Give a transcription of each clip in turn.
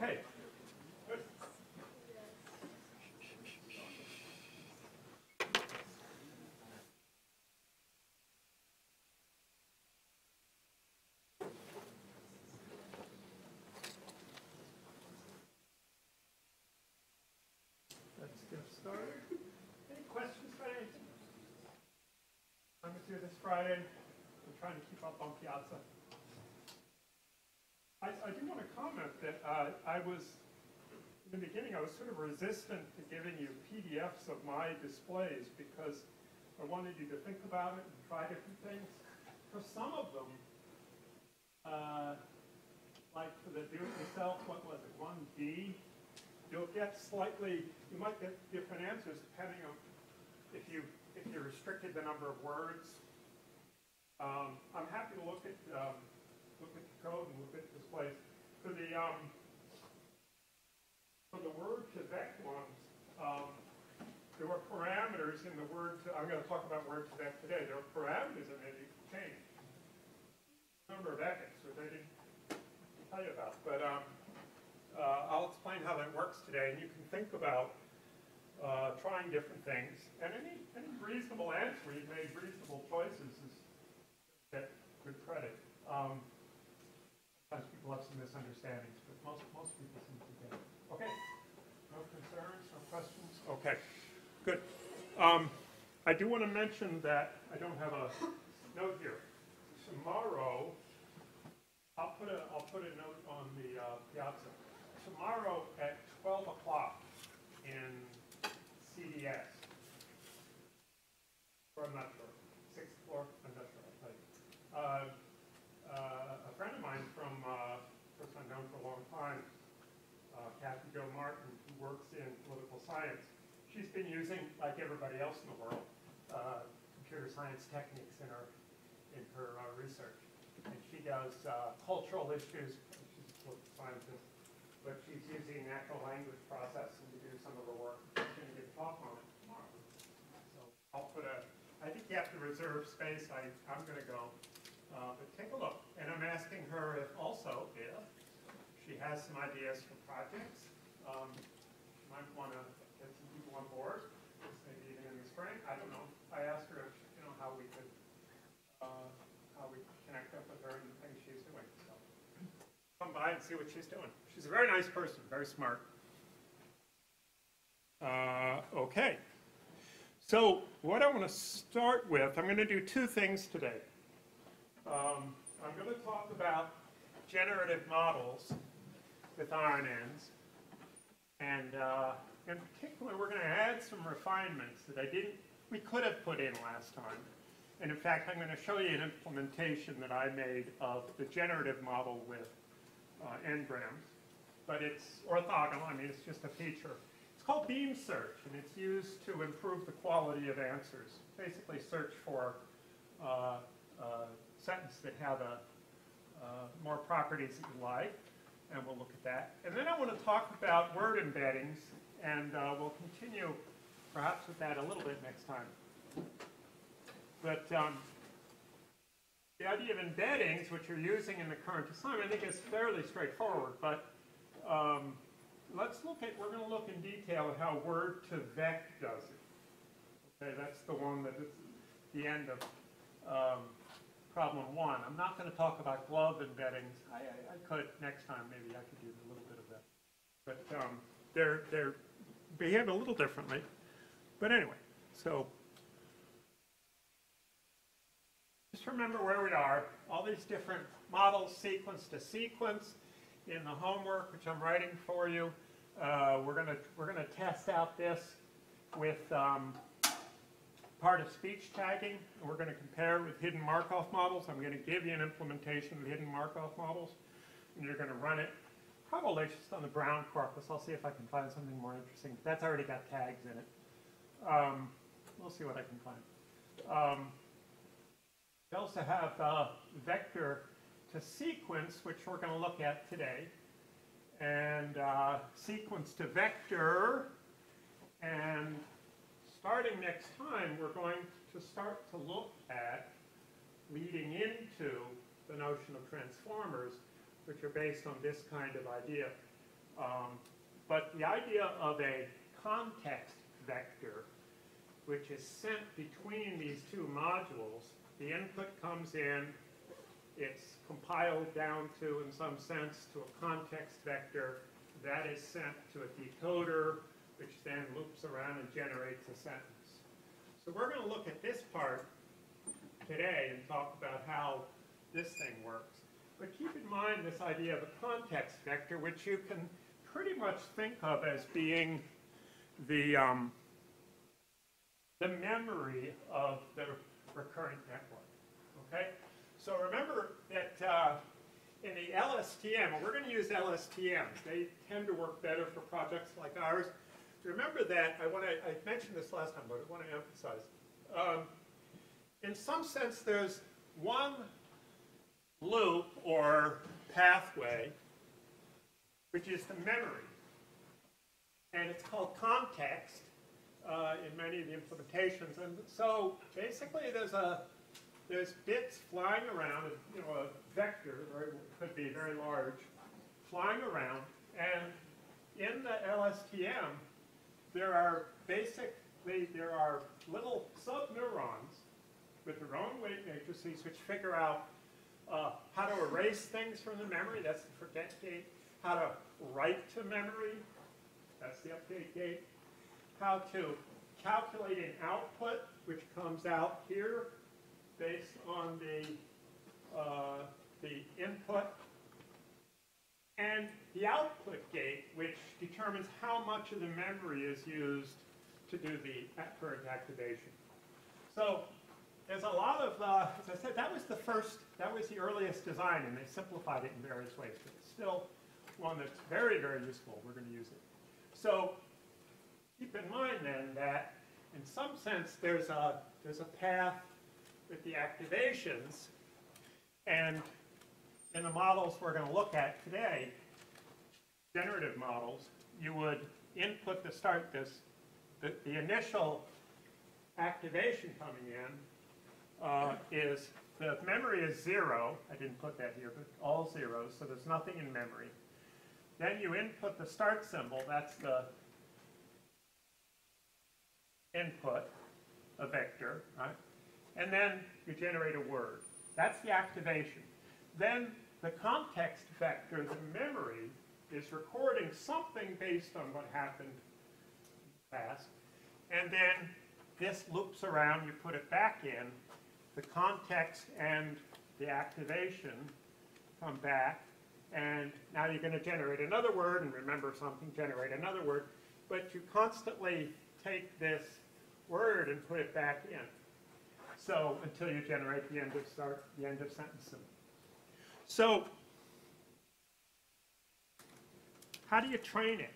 Okay. Let's get started. Any questions anything? I'm this Friday. We're trying to keep up on Piazza. I, I do want to comment that uh, I was, in the beginning, I was sort of resistant to giving you PDFs of my displays because I wanted you to think about it and try different things. For some of them, uh, like for the do-it-yourself, what was it, 1D, you'll get slightly, you might get different answers depending on if you, if you restricted the number of words. Um, I'm happy to look at, um, look at the code and look at displays. For the, um, for the word2vec ones, um, there were parameters in the word to, I'm gonna talk about word2vec today. There were parameters in there you change. Number of epochs, which I didn't tell you about, but, um, uh, I'll explain how that works today, and you can think about uh, trying different things. And any, any reasonable answer, you've made reasonable choices, is get good credit. Um, sometimes people have some misunderstandings, but most, most people seem to get it. Okay, no concerns, no questions? Okay, good. Um, I do want to mention that I don't have a note here. Tomorrow, I'll put a, I'll put a note on the uh, piazza. Tomorrow at 12 o'clock in CDS, or I'm not sure, sixth floor, I'm not sure, I'll tell you. Uh, uh, a friend of mine from, uh, person for a long time, uh, Cathie Jo Martin, who works in political science, she's been using, like everybody else in the world, uh, computer science techniques in her, in her uh, research. And she does uh, cultural issues, she's a political scientist, but she's using natural language processing to do some of her work. She's going to give a talk on it tomorrow. So I'll put a, I think you have to reserve space, I, I'm going to go. Uh, But take a look. And I'm asking her if also if she has some ideas for projects. Um, She might want to get some people on board, maybe even in the spring, I don't know. I asked her if, you know, how we could, uh, how we connect up with her and the things she's doing, so. Come by and see what she's doing. She's a very nice person, very smart. Uh, Okay. So what I want to start with, I'm going to do two things today. Um, I'm going to talk about generative models with RNNs. And uh, in particular, we're going to add some refinements that I didn't, we could have put in last time. And in fact, I'm going to show you an implementation that I made of the generative model with uh, n-grams. But it's orthogonal, I mean, it's just a feature. It's called beam search, and it's used to improve the quality of answers. Basically, search for uh, uh, sentence that have a, uh, more properties that you like, and we'll look at that. And then I want to talk about word embeddings, and uh, we'll continue perhaps with that a little bit next time. But um, the idea of embeddings, which you're using in the current assignment, I think is fairly straightforward, but um, let's look at, we're going to look in detail at how word to vec does it. Okay, that's the one that is the end of um, problem one. I'm not going to talk about glove embeddings. I, I, I could next time, maybe I could do a little bit of that. But um, they're, they're behave a little differently. But anyway, so just remember where we are. All these different models, sequence to sequence. In the homework, which I'm writing for you, uh, we're gonna we're gonna test out this with um, part of speech tagging. We're going to compare it with hidden Markov models. I'm going to give you an implementation of hidden Markov models, and you're going to run it probably just on the brown corpus. I'll see if I can find something more interesting. That's already got tags in it. Um, we'll see what I can find. Um, we also have uh, vector to sequence, which we're going to look at today. and uh, sequence to vector. And starting next time, we're going to start to look at leading into the notion of transformers, which are based on this kind of idea. Um, but the idea of a context vector, which is sent between these two modules, the input comes in, it's compiled down to, in some sense, to a context vector. That is sent to a decoder, which then loops around and generates a sentence. So we're going to look at this part today and talk about how this thing works. But keep in mind this idea of a context vector, which you can pretty much think of as being the, um, the memory of the recurrent network. Okay? So remember that uh, in the LSTM, we're going to use LSTMs. They tend to work better for projects like ours. Remember that, I want to, I mentioned this last time, but I want to emphasize. Um, in some sense, there's one loop or pathway, which is the memory. And it's called context uh, in many of the implementations. And so basically there's a there's bits flying around, you know, a vector, or it could be very large, flying around, and in the LSTM, there are basically, there are little subneurons with their own weight matrices which figure out uh, how to erase things from the memory, that's the forget gate, how to write to memory, that's the update gate, how to calculate an output, which comes out here based on the, uh, the input, and the output gate, which determines how much of the memory is used to do the current activation. So there's a lot of, uh, as I said, that was the first, that was the earliest design, and they simplified it in various ways, but it's still one that's very, very useful. We're going to use it. So keep in mind then that in some sense there's a, there's a path with the activations, and in the models we're going to look at today, generative models, you would input the start this, the, the initial activation coming in uh, is the memory is zero. I didn't put that here, but all zeros, so there's nothing in memory. Then you input the start symbol, that's the input, a vector, right? And then you generate a word. That's the activation. Then the context vector, the memory, is recording something based on what happened past. And then this loops around, you put it back in, the context and the activation come back, and now you're going to generate another word and remember something, generate another word, but you constantly take this word and put it back in. So until you generate the end of start, the end of sentence. So how do you train it?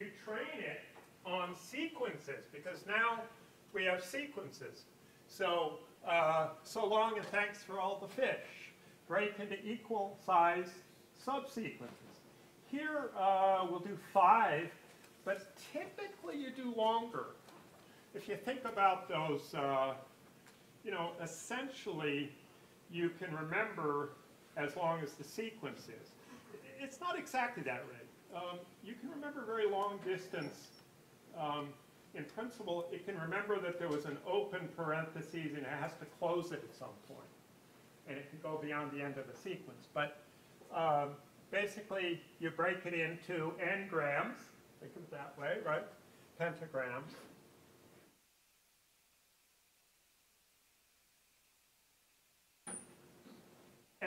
You train it on sequences because now we have sequences. So, uh, so long and thanks for all the fish. Break into equal size subsequences. Here uh, we'll do five, but typically you do longer. If you think about those, uh, you know, essentially you can remember as long as the sequence is. It's not exactly that way. Um, you can remember very long distance um, in principle, it can remember that there was an open parentheses and it has to close it at some point. And it can go beyond the end of the sequence. But um, basically, you break it into n-grams, think of it that way, right? Pentagrams.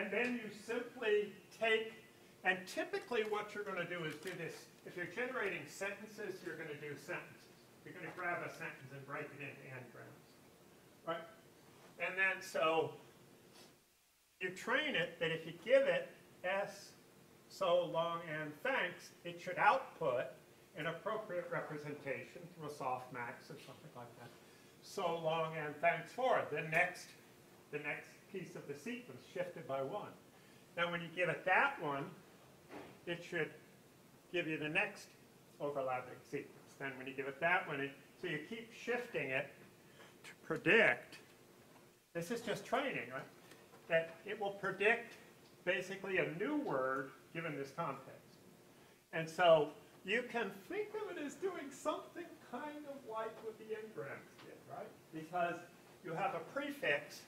And then you simply take, and typically what you're going to do is do this. If you're generating sentences, you're going to do sentences. You're going to grab a sentence and break it into n-grams, right? And then so you train it that if you give it s so long and thanks, it should output an appropriate representation through a softmax or something like that. So long and thanks for the next, the next piece of the sequence shifted by one. Now, when you give it that one, it should give you the next overlapping sequence. Then when you give it that one, it, so you keep shifting it to predict. This is just training, right? That it will predict basically a new word given this context. And so you can think of it as doing something kind of like what the n-grams did, right? Because you have a prefix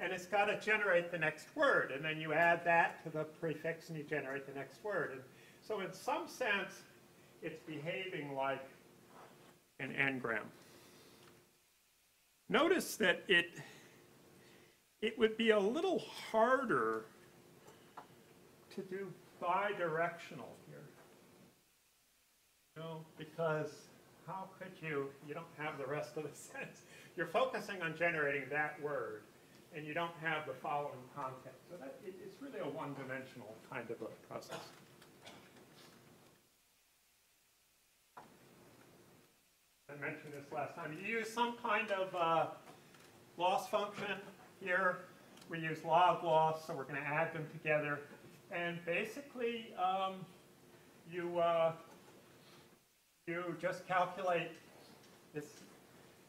and it's got to generate the next word. And then you add that to the prefix and you generate the next word. And so in some sense, it's behaving like an n-gram. Notice that it, it would be a little harder to do bidirectional here. You know, because how could you, you don't have the rest of the sentence. You're focusing on generating that word, and you don't have the following content. So that, it, it's really a one-dimensional kind of a process. I mentioned this last time. You use some kind of uh, loss function here. We use log loss, so we're going to add them together. And basically, um, you, uh, you just calculate this,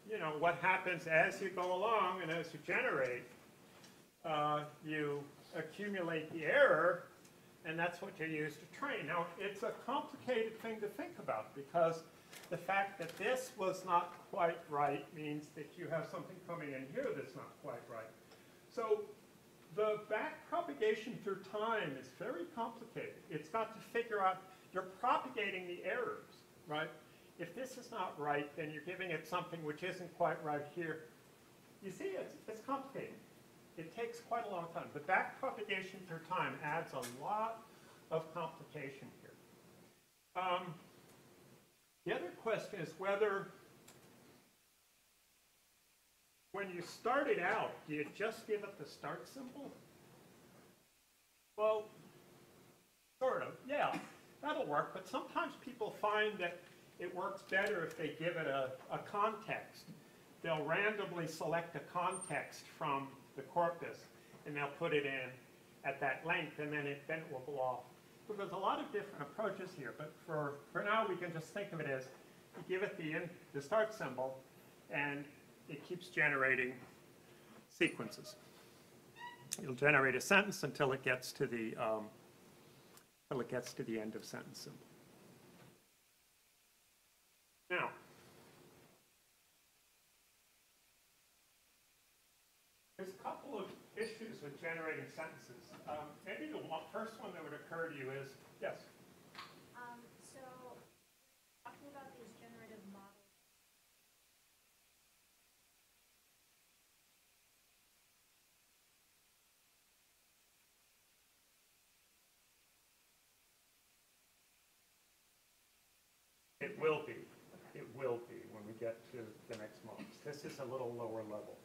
you know, what happens as you go along and as you generate. Uh, you accumulate the error, and that's what you use to train. Now, it's a complicated thing to think about because the fact that this was not quite right means that you have something coming in here that's not quite right. So the back propagation through time is very complicated. It's got to figure out, you're propagating the errors, right? If this is not right, then you're giving it something which isn't quite right here. You see, it's, it's complicated. It takes quite a long time. The back propagation through time adds a lot of complication here. Um, the other question is whether when you started out, do you just give it the start symbol? Well, sort of, yeah, that'll work, but sometimes people find that it works better if they give it a, a context. They'll randomly select a context from the corpus, and they'll put it in at that length, and then it, then it will go off. So there's a lot of different approaches here, but for, for now we can just think of it as you give it the, in, the start symbol, and it keeps generating sequences. It'll generate a sentence until it gets to the um, until it gets to the end of sentence symbol. Now, there's a couple of issues with generating sentences. Um, maybe the one, first one that would occur to you is yes. Um, so, talking about these generative models. It will be. It will be when we get to the next months. This is a little lower level.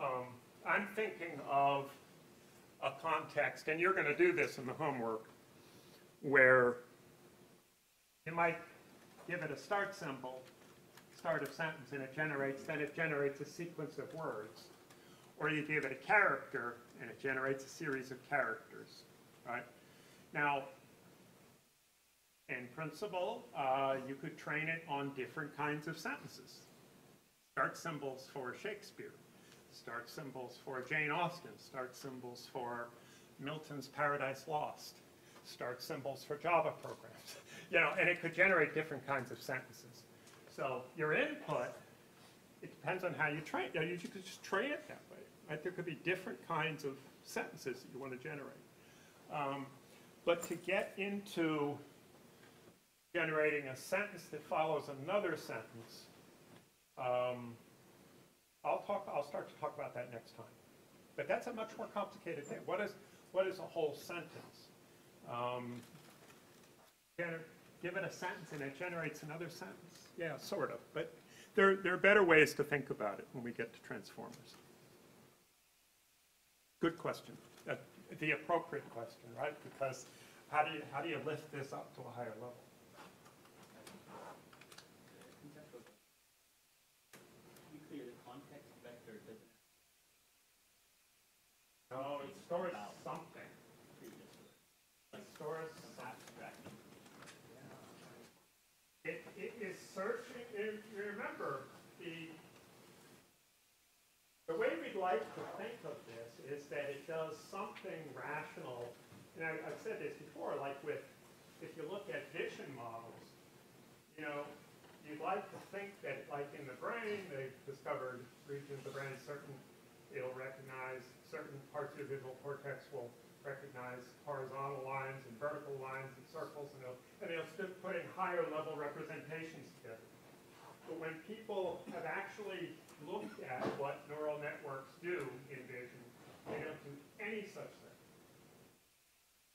Um, I'm thinking of a context, and you're going to do this in the homework, where you might give it a start symbol, start of sentence, and it generates, then it generates a sequence of words. Or you give it a character, and it generates a series of characters, right? Now, in principle, uh, you could train it on different kinds of sentences. Start symbols for Shakespeare, start symbols for Jane Austen, start symbols for Milton's Paradise Lost, start symbols for Java programs. You know, and it could generate different kinds of sentences. So your input, it depends on how you train. You, know, you could just train it that way. Right? There could be different kinds of sentences that you want to generate. Um, but to get into generating a sentence that follows another sentence. Um, I'll talk. I'll start to talk about that next time. But that's a much more complicated thing. What is what is a whole sentence? Um, give it a sentence and it generates another sentence. Yeah, sort of. But there there are better ways to think about it when we get to transformers. Good question. Uh, the appropriate question, right? Because how do you how do you lift this up to a higher level? Store something. Like store. It, it is searching, You remember, the, the way we'd like to think of this is that it does something rational. And I, I've said this before, like with, if you look at vision models, you know, you'd like to think that like in the brain, they've discovered regions of the brain certain it'll recognize, certain parts of your visual cortex will recognize horizontal lines and vertical lines and circles, and they'll, and they'll start putting higher level representations together. But when people have actually looked at what neural networks do in vision, they don't do any such thing.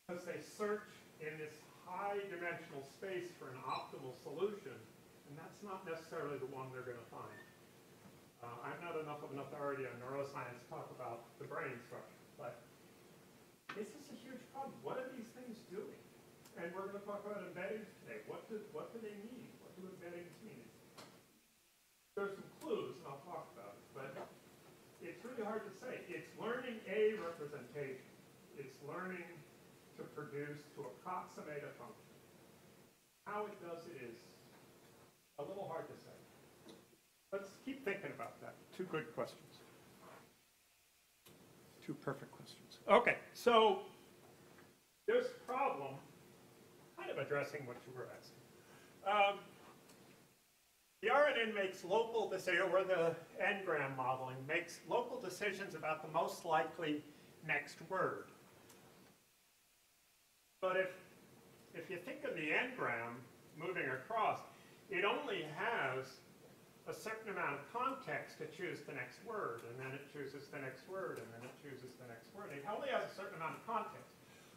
Because they search in this high dimensional space for an optimal solution, and that's not necessarily the one they're gonna find. Uh, I'm not enough of an authority on neuroscience to talk about the brain structure, but this is a huge problem. What are these things doing? And we're gonna talk about embeddings today. What do, what do they mean? What do embeddings mean? There's some clues, and I'll talk about it, but it's really hard to say. It's learning a representation. It's learning to produce, to approximate a function. How it does it is a little hard to say. Let's keep thinking about that. Two good questions. Two perfect questions. Okay, so this problem, kind of addressing what you were asking. Um, the RNN makes local decisions, or the n-gram modeling makes local decisions about the most likely next word. But if, if you think of the n-gram moving across, it only has a certain amount of context to choose the next word, and then it chooses the next word, and then it chooses the next word. It only has a certain amount of context.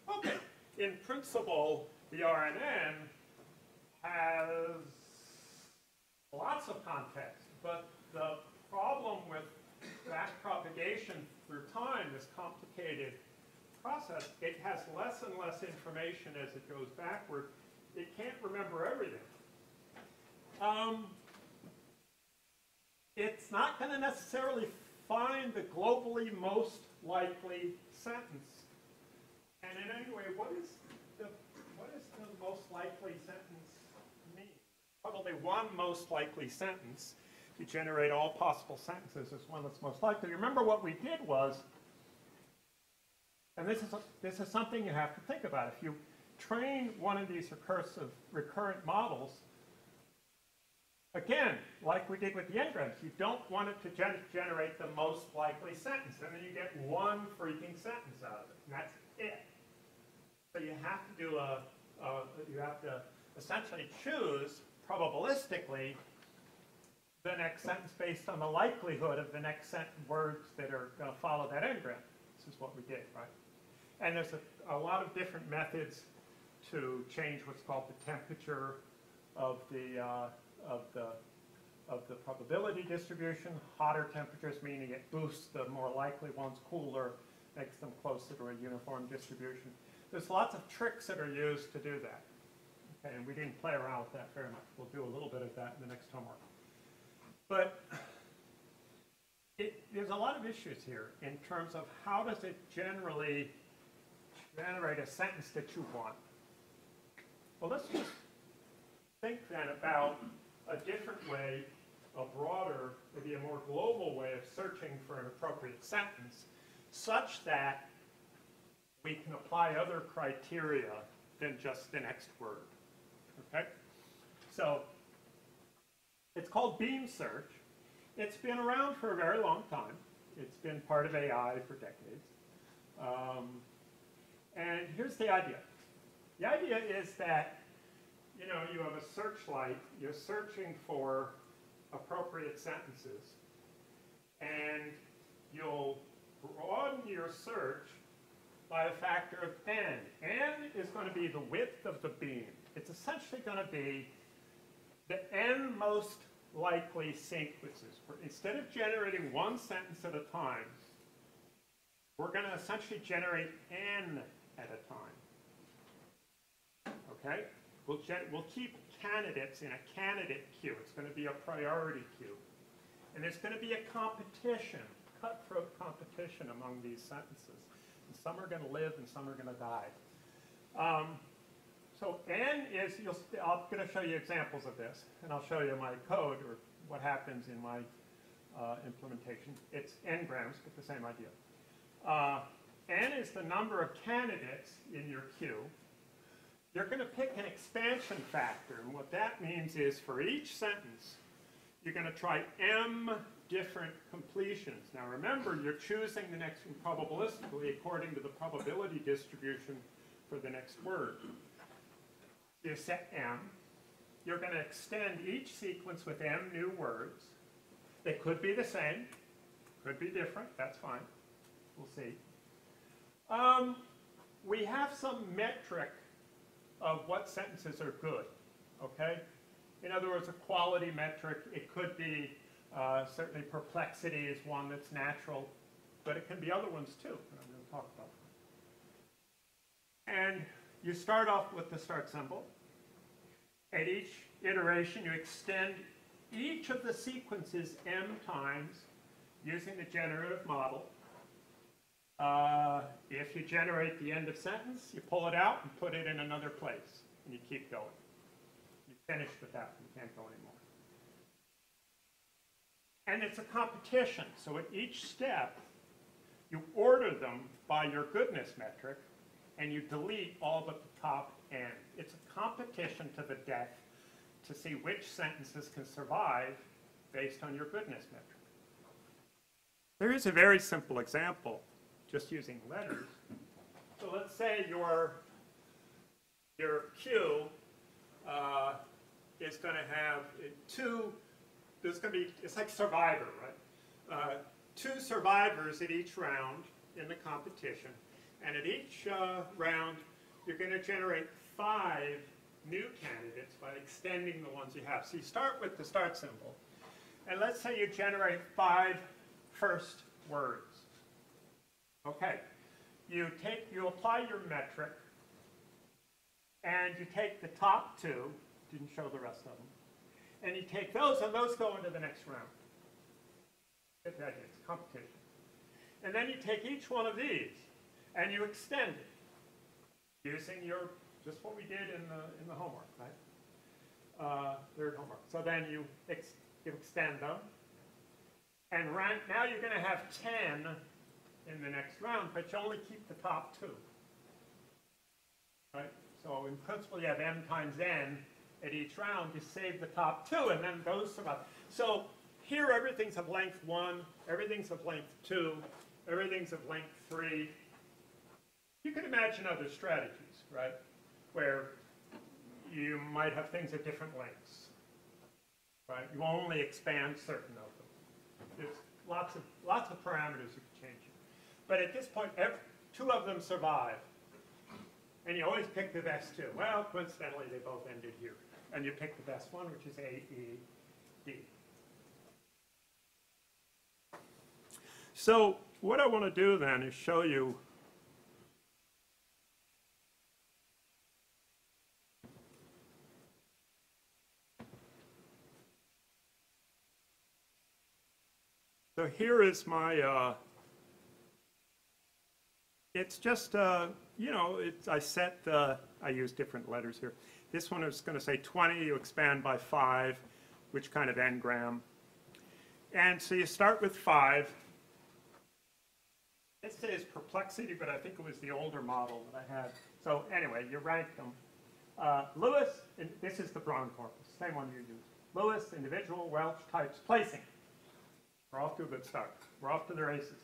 Okay, in principle, the RNN has lots of context, but the problem with back propagation through time, this complicated process, it has less and less information as it goes backward. It can't remember everything. Um, it's not going to necessarily find the globally most likely sentence. And in any way, what is the, what is the most likely sentence mean? Probably one most likely sentence. You generate all possible sentences is one that's most likely. Remember what we did was, and this is, a, this is something you have to think about. If you train one of these recursive, recurrent models, Again, like we did with the n-grams, you don't want it to gen generate the most likely sentence, and then you get one freaking sentence out of it, and that's it. So you have to do a, a you have to essentially choose probabilistically the next sentence based on the likelihood of the next sentence words that are going to follow that n-gram. This is what we did, right? And there's a, a lot of different methods to change what's called the temperature of the uh, of the, of the probability distribution. Hotter temperatures meaning it boosts the more likely ones, cooler makes them closer to a uniform distribution. There's lots of tricks that are used to do that. Okay, and we didn't play around with that very much. We'll do a little bit of that in the next homework. But it, there's a lot of issues here in terms of how does it generally generate a sentence that you want. Well, let's just think then about a different way, a broader, maybe a more global way of searching for an appropriate sentence, such that we can apply other criteria than just the next word. Okay? So, it's called beam search. It's been around for a very long time. It's been part of AI for decades. Um, and here's the idea. The idea is that you know, you have a searchlight, you're searching for appropriate sentences, and you'll broaden your search by a factor of n. n is going to be the width of the beam. It's essentially going to be the n most likely sequences. Instead of generating one sentence at a time, we're going to essentially generate n at a time. Okay? We'll, we'll keep candidates in a candidate queue. It's going to be a priority queue. And there's going to be a competition, cutthroat competition among these sentences. And some are going to live and some are going to die. Um, So n is, I'm going to show you examples of this, and I'll show you my code or what happens in my uh, implementation. It's n-grams, but the same idea. Uh, n is the number of candidates in your queue. You're going to pick an expansion factor, and what that means is for each sentence, you're going to try m different completions. Now remember, you're choosing the next one probabilistically according to the probability distribution for the next word. You set m. You're going to extend each sequence with m new words. They could be the same, could be different, that's fine. We'll see. Um, we have some metric of what sentences are good, okay? In other words, a quality metric, it could be, uh, certainly perplexity is one that's natural, but it can be other ones too, that I'm going to talk about. them. And you start off with the start symbol. At each iteration, you extend each of the sequences m times using the generative model. Uh, if you generate the end of sentence, you pull it out and put it in another place, and you keep going. You finish with that, you can't go anymore. And it's a competition, so at each step, you order them by your goodness metric, and you delete all but the top end. It's a competition to the death to see which sentences can survive based on your goodness metric. There is a very simple example, just using letters. So let's say your, your queue uh, is going to have two, there's going to be, it's like Survivor, right? Uh, two survivors at each round in the competition. And at each uh, round, you're going to generate five new candidates by extending the ones you have. So you start with the start symbol. And let's say you generate five first words. Okay. You take, you apply your metric, and you take the top two, didn't show the rest of them, and you take those, and those go into the next round. It's competition. And then you take each one of these, and you extend it using your, just what we did in the, in the homework, right? Uh, third homework. So then you, ex, you extend them, and rank, now you're going to have 10 in the next round, but you only keep the top two. Right? So in principle, you have m times n at each round. You save the top two, and then those survive. So here, everything's of length one, everything's of length two, everything's of length three. You can imagine other strategies, right? Where you might have things at different lengths, right? You only expand certain of them. There's lots of, lots of parameters you can change. But at this point, every, two of them survive. And you always pick the best two. Well, coincidentally, they both ended here. And you pick the best one, which is A, E, D. So what I want to do then is show you So here is my, uh, it's just, uh, you know, I set, uh, I use different letters here. This one is going to say 20, you expand by 5, which kind of n-gram. And so you start with 5. This says perplexity, but I think it was the older model that I had. So anyway, you rank them. Uh, Lewis, and this is the Brown corpus, same one you used. Lewis, individual, Welch, types, placing. We're off to a good start. We're off to the races.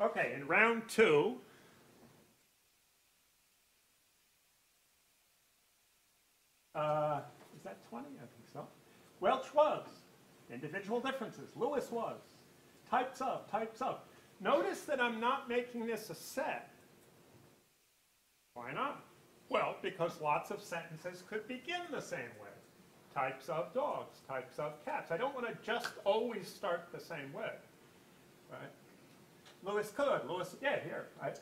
Okay, in round two, uh, is that 20? I think so. Welch was. Individual differences. Lewis was. Types of, types of. Notice that I'm not making this a set. Why not? Well, because lots of sentences could begin the same way. Types of dogs, types of cats. I don't want to just always start the same way. Right? Lewis could. Lewis, yeah, here, right?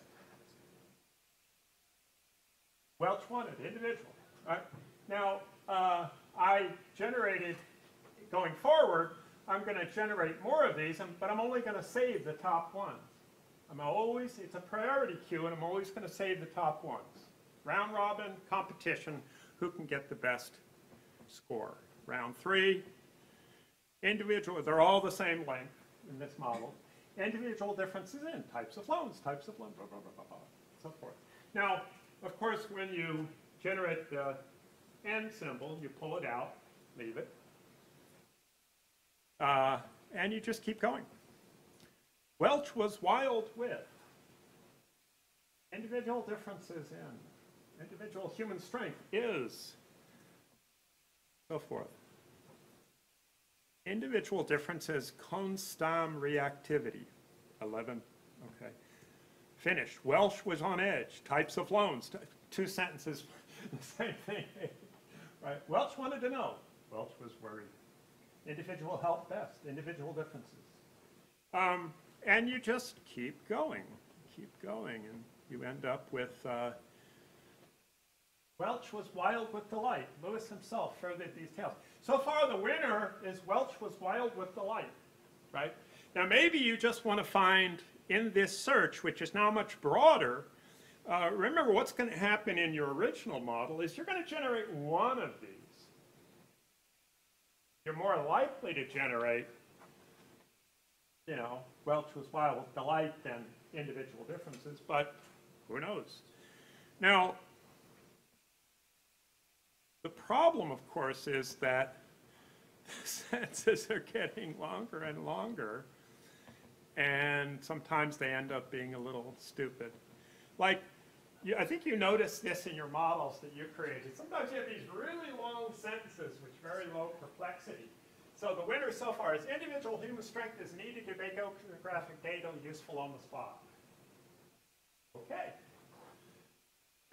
Welch wanted, individual. Right? Now, uh, I generated, going forward, I'm going to generate more of these, but I'm only going to save the top ones. I'm always, it's a priority queue, and I'm always going to save the top ones. Round robin, competition, who can get the best score. Round three, individual, they're all the same length in this model. Individual differences in types of loans, types of loans, blah, blah, blah, blah, blah, so forth. Now, of course, when you generate the N symbol, you pull it out, leave it, uh, and you just keep going. Welch was wild with individual differences in, individual human strength is, so forth. Individual differences, Constam reactivity, 11, okay. Finished. Welch was on edge, types of loans, two sentences, the same thing, right? Welch wanted to know, Welch was worried. Individual help best, individual differences. Um, and you just keep going, keep going, and you end up with, uh, Welch was wild with delight. Lewis himself furthered these tales. So far, the winner is Welch was wild with delight, right? Now, maybe you just want to find in this search, which is now much broader, uh, remember what's going to happen in your original model is you're going to generate one of these. You're more likely to generate, you know, Welch was wild with delight than individual differences, but who knows? Now, the problem, of course, is that the sentences are getting longer and longer, and sometimes they end up being a little stupid. Like, you, I think you noticed this in your models that you created. Sometimes you have these really long sentences with very low perplexity. So the winner so far is individual human strength is needed to make oceanographic data useful on the spot. Okay.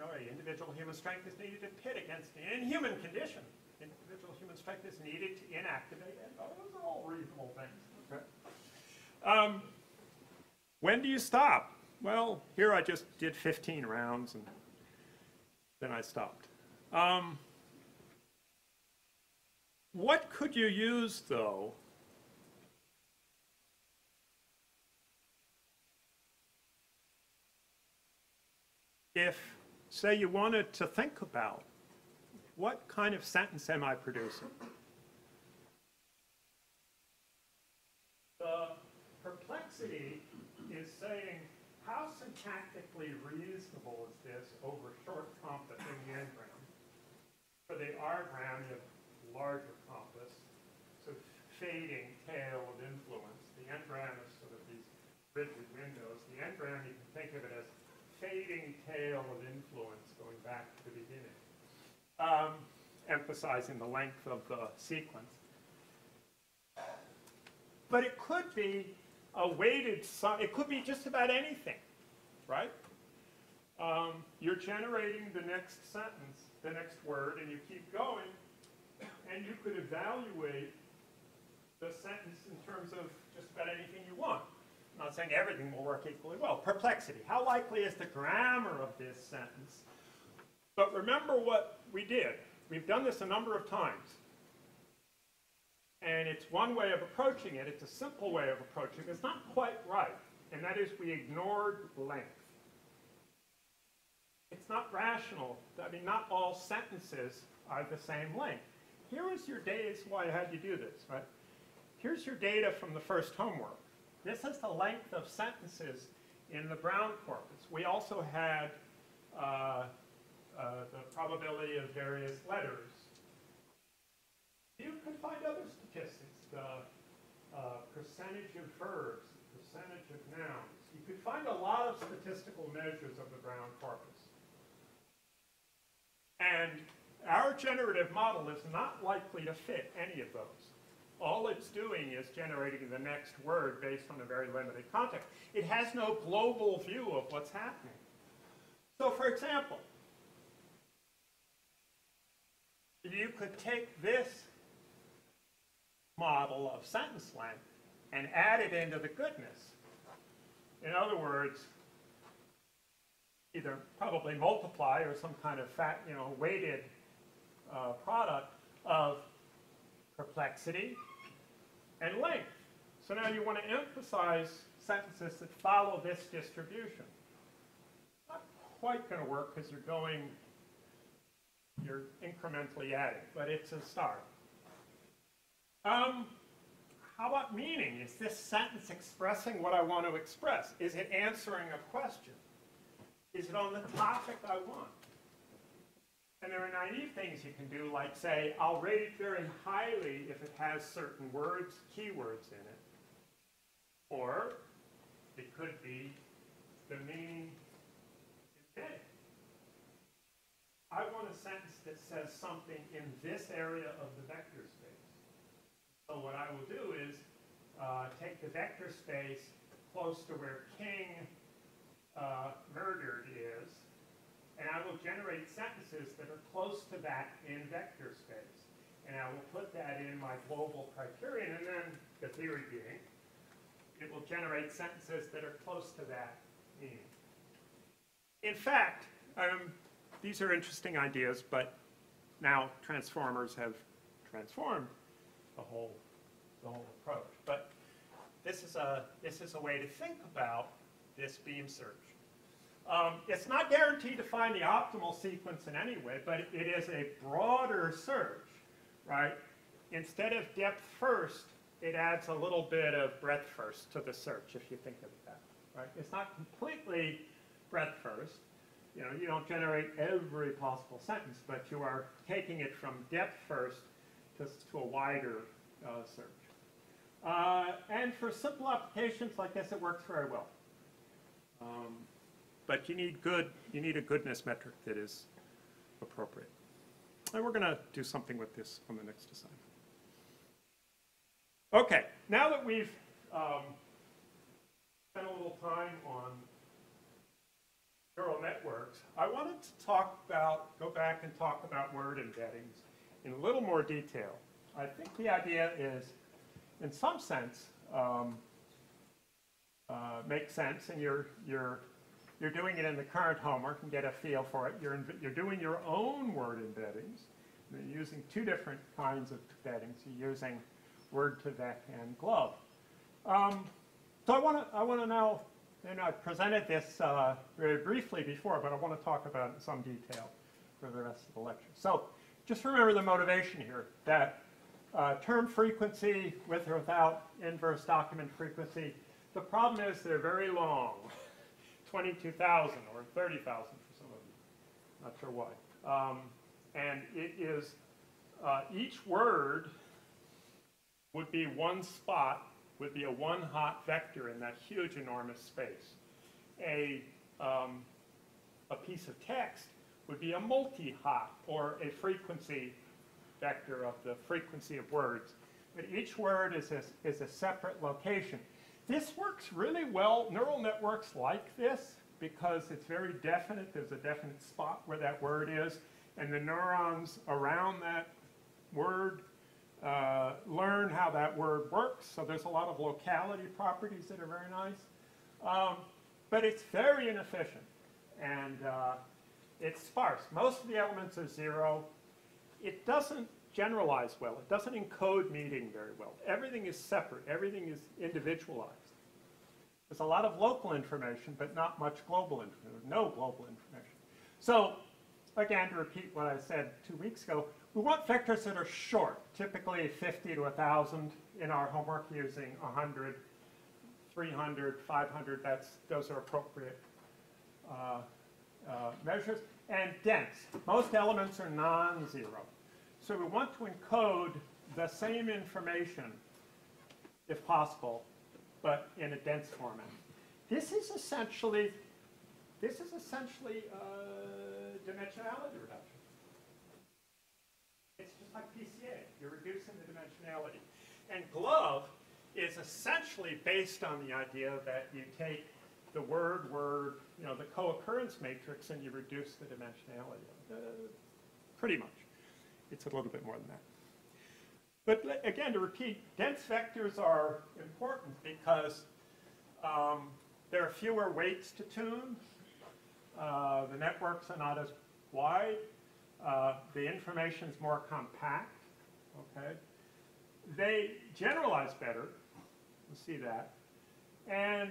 Right, individual human strength is needed to pit against an inhuman condition. Individual human strength is needed to inactivate it. Oh, those are all reasonable things. Okay. Um, when do you stop? Well, here I just did 15 rounds and then I stopped. Um, what could you use, though, if, say, you wanted to think about what kind of sentence am I producing? The perplexity is saying, how syntactically reasonable is this over short compass in the n-gram? For the r-gram, you have larger compass, so fading tail of influence. The n-gram is sort of these rigid windows. The n-gram, you can think of it as fading tail of influence going back to the beginning, um, emphasizing the length of the sequence. But it could be a weighted, su- it could be just about anything, right? Um, you're generating the next sentence, the next word, and you keep going, and you could evaluate the sentence in terms of just about anything you want. I'm not saying everything will work equally well. Perplexity. How likely is the grammar of this sentence? But remember what we did. We've done this a number of times. And it's one way of approaching it. It's a simple way of approaching it. It's not quite right. And that is we ignored length. It's not rational. I mean, not all sentences are the same length. Here is your data. This is why I had you do this, right? Here's your data from the first homework. This is the length of sentences in the Brown corpus. We also had uh, uh, the probability of various letters. You could find other statistics, the uh, percentage of verbs, percentage of nouns. You could find a lot of statistical measures of the Brown corpus. And our generative model is not likely to fit any of those. All it's doing is generating the next word based on a very limited context. It has no global view of what's happening. So for example, you could take this model of sentence length and add it into the goodness. In other words, either probably multiply or some kind of fat, you know, weighted uh, product of perplexity and length. So now you want to emphasize sentences that follow this distribution. Not quite going to work because you're going you're incrementally adding, but it's a start. Um, how about meaning? Is this sentence expressing what I want to express? Is it answering a question? Is it on the topic I want? And there are naive things you can do, like say, I'll rate it very highly if it has certain words, keywords in it. Or it could be the meaning is. I want a sentence that says something in this area of the vector. So what I will do is uh, take the vector space close to where king uh, murdered is, and I will generate sentences that are close to that in vector space. And I will put that in my global criterion, and then the theory being, it will generate sentences that are close to that meaning. In fact, um, these are interesting ideas, but now transformers have transformed the whole, the whole approach. But this is a, this is a way to think about this beam search. Um, it's not guaranteed to find the optimal sequence in any way, but it is a broader search, right? Instead of depth first, it adds a little bit of breadth first to the search, if you think of it that way, right? It's not completely breadth first. You know, you don't generate every possible sentence, but you are taking it from depth first to, to a wider uh, search. Uh, and for simple applications like this, it works very well. Um, but you need good, you need a goodness metric that is appropriate. And we're going to do something with this on the next assignment. Okay, now that we've um, spent a little time on neural networks, I wanted to talk about, go back and talk about word embeddings in a little more detail. I think the idea is, in some sense, um, uh, makes sense, and you're, you're, you're doing it in the current homework and get a feel for it. You're, you're doing your own word embeddings. You're using two different kinds of embeddings. You're using word2vec and GloVe. Um, so I want to I want to now, and I presented this uh, very briefly before, but I want to talk about it in some detail for the rest of the lecture. So just remember the motivation here, that uh, term frequency with or without inverse document frequency, the problem is they're very long, 22,000 or 30,000 for some of you, not sure why. Um, and it is, uh, each word would be one spot, would be a one hot vector in that huge, enormous space. A, um, a piece of text would be a multi-hop, or a frequency vector of the frequency of words. But each word is a, is a separate location. This works really well. Neural networks like this because it's very definite. There's a definite spot where that word is. And the neurons around that word uh, learn how that word works. So there's a lot of locality properties that are very nice. Um, but it's very inefficient. And uh, it's sparse. Most of the elements are zero. It doesn't generalize well. It doesn't encode meaning very well. Everything is separate. Everything is individualized. There's a lot of local information, but not much global information, no global information. So again, to repeat what I said two weeks ago, we want vectors that are short, typically 50 to 1,000 in our homework using 100, 300, 500, that's, those are appropriate uh, uh, measures. And dense, most elements are non-zero. So we want to encode the same information, if possible, but in a dense format. This is essentially, this is essentially uh, dimensionality reduction. It's just like PCA. You're reducing the dimensionality. And GloVe is essentially based on the idea that you take the word word, you know, the co-occurrence matrix, and you reduce the dimensionality. Uh, pretty much. It's a little bit more than that. But again, to repeat, dense vectors are important because um, there are fewer weights to tune. Uh, the networks are not as wide. Uh, the information is more compact. Okay, they generalize better. You see that. And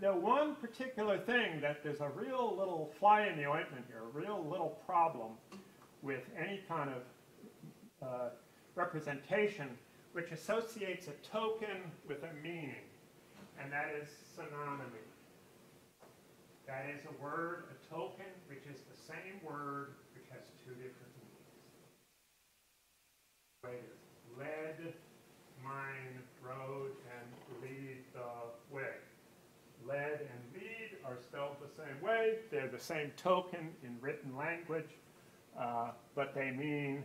the one particular thing that there's a real little fly in the ointment here, a real little problem with any kind of uh, representation which associates a token with a meaning, and that is synonymy. That is a word, a token, which is the same word which has two different meanings. Is led, mine, road, and lead. Lead and lead are spelled the same way. They're the same token in written language, uh, but they mean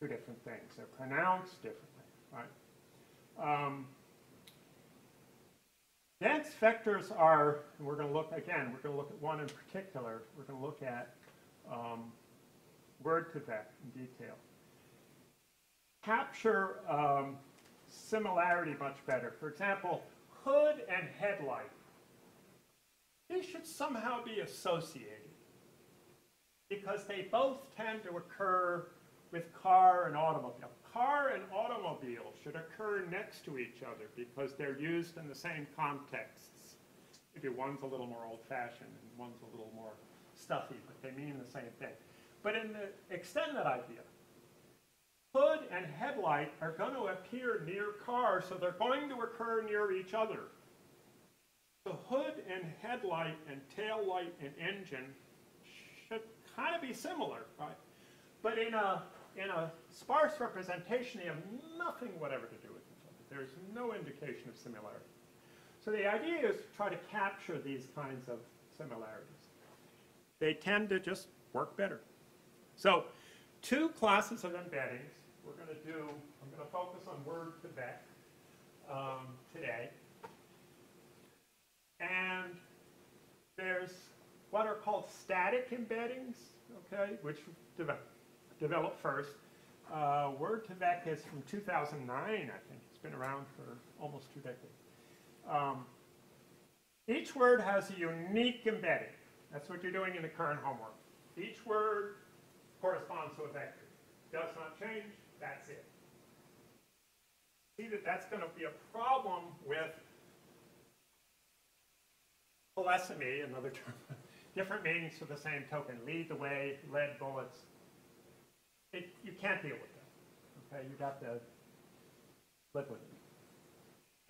two different things. They're pronounced differently, right? Um, dense vectors are, we're going to look, again, we're going to look at one in particular. We're going to look at um, word2vec in detail. Capture um, similarity much better. For example, hood and headlight. They should somehow be associated because they both tend to occur with car and automobile. Car and automobile should occur next to each other because they're used in the same contexts. Maybe one's a little more old-fashioned and one's a little more stuffy, but they mean the same thing. But in the extended idea, hood and headlight are going to appear near cars, so they're going to occur near each other. The hood and headlight and tail light and engine should kind of be similar, right? But in a, in a sparse representation, they have nothing whatever to do with each other. There's no indication of similarity. So the idea is to try to capture these kinds of similarities. They tend to just work better. So two classes of embeddings. We're going to do, I'm going to focus on word vec um, today. And there's what are called static embeddings, okay, which develop, developed first. Uh, word2vec is from 2009, I think. It's been around for almost two decades. Um, each word has a unique embedding. That's what you're doing in the current homework. Each word corresponds to a vector. Does not change, that's it. See that that's going to be a problem with polysemy, another term, different meanings for the same token. Lead the way, lead bullets. It, you can't deal with that. Okay, you got to live with it.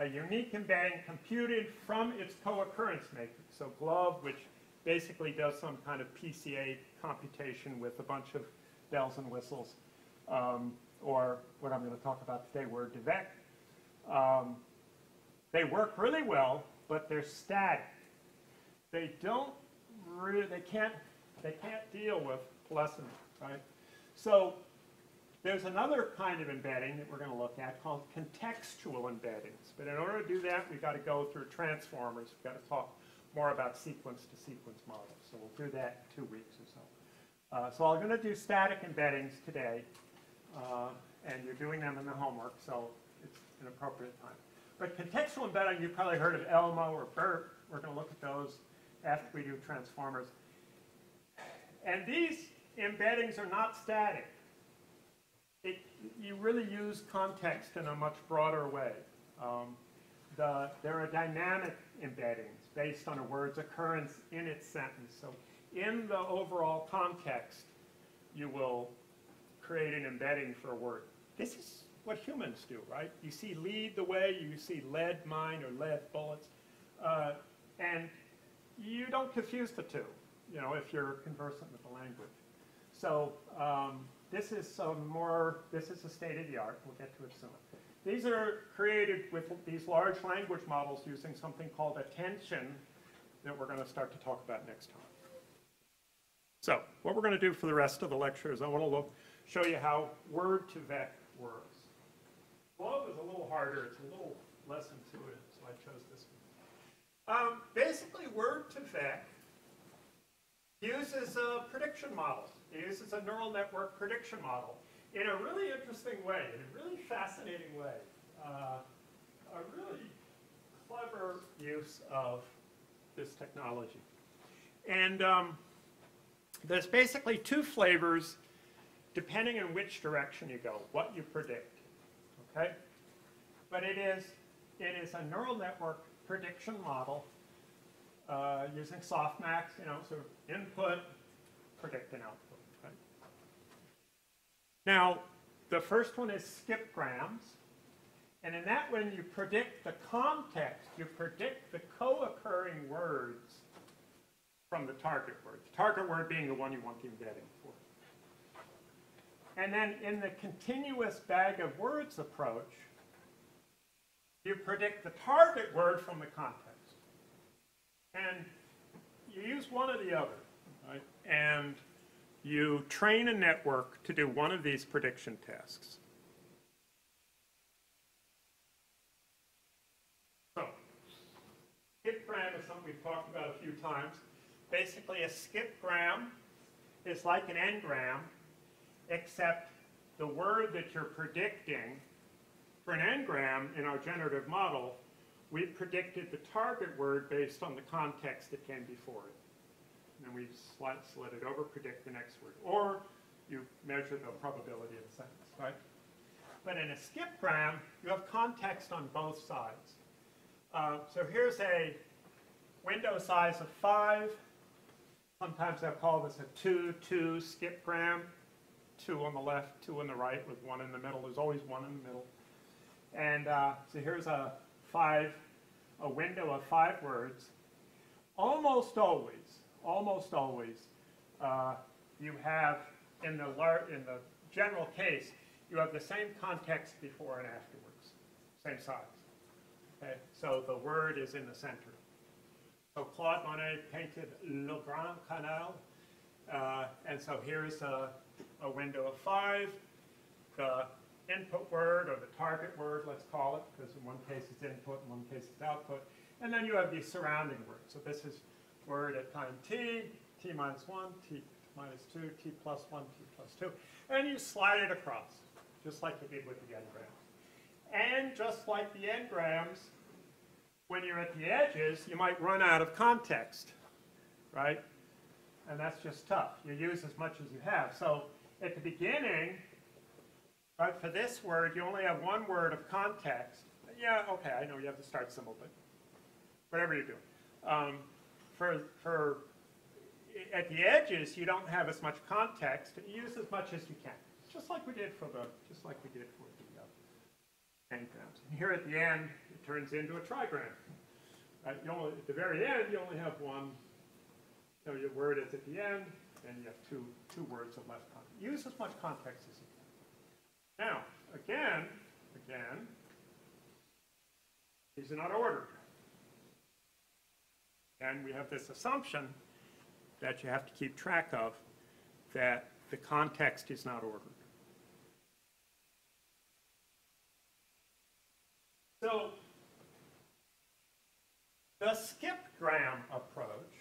A unique embedding computed from its co-occurrence matrix. So GloVe, which basically does some kind of PCA computation with a bunch of bells and whistles, um, or what I'm going to talk about today, word2vec. Um, they work really well, but they're static. They don't really, they can't, they can't deal with polysemy, right? So there's another kind of embedding that we're going to look at called contextual embeddings. But in order to do that, we've got to go through transformers. We've got to talk more about sequence-to-sequence -sequence models. So we'll do that in two weeks or so. Uh, so I'm going to do static embeddings today, uh, and you're doing them in the homework, so it's an appropriate time. But contextual embedding, you've probably heard of ELMo or BERT. We're going to look at those after we do transformers. And these embeddings are not static. It, you really use context in a much broader way. Um, the, there are dynamic embeddings based on a word's occurrence in its sentence. So in the overall context, you will create an embedding for a word. This is what humans do, right? You see lead the way, you see lead mine or lead bullets, uh, and you don't confuse the two, you know, if you're conversant with the language. So um, this is some more, this is the state of the art. We'll get to it soon. These are created with these large language models using something called attention that we're going to start to talk about next time. So what we're going to do for the rest of the lecture is I want to look, show you how word2vec works. GloVe is a little harder. It's a little less intuitive, so I chose this one. Um, basically, word2vec uses a prediction model. It uses a neural network prediction model in a really interesting way, in a really fascinating way. Uh, a really clever use of this technology. And um, there's basically two flavors depending on which direction you go, what you predict, okay? But it is, it is a neural network prediction model uh, using softmax, you know, of input, predict an output? Now, the first one is skipgrams. And in that one, you predict the context, you predict the co-occurring words from the target word. The target word being the one you want the embedding for. And then in the continuous bag of words approach, you predict the target word from the context. And you use one or the other, right? And you train a network to do one of these prediction tasks. So, skipgram is something we've talked about a few times. Basically, a skipgram is like an n-gram, except the word that you're predicting for an n-gram in our generative model, we've predicted the target word based on the context that came before it. And we slide, slid it over, predict the next word. Or you measure the probability of the sentence, right? But in a skip gram, you have context on both sides. Uh, so here's a window size of 5. Sometimes I call this a 2-2 skipgram. 2 on the left, 2 on the right, with 1 in the middle. There's always 1 in the middle. And uh, so here's a 5, a window of 5 words. Almost always, almost always, uh, you have, in the, in the general case, you have the same context before and afterwards, same size. Okay, so the word is in the center. So Claude Monet painted Le Grand Canal, uh, and so here's a, a window of five. The input word or the target word, let's call it, because in one case it's input, in one case it's output. And then you have the surrounding words. So this is word at time t, t minus 1, t minus 2, t plus 1, t plus 2. And you slide it across, just like you did with the n-grams. And just like the n-grams, when you're at the edges, you might run out of context, right? And that's just tough. You use as much as you have. So at the beginning, right, for this word, you only have one word of context. Yeah, okay, I know you have the start symbol, but whatever you do. Um, for, for at the edges, you don't have as much context. Use as much as you can, just like we did for the just like we did for the uh, n-grams. And here at the end, it turns into a trigram. You only, at the very end, you only have one. You know, your word is at the end, and you have two two words of less context. Use as much context as you can. Now, again, again, these are not ordered. And we have this assumption that you have to keep track of that the context is not ordered. So the skipgram approach,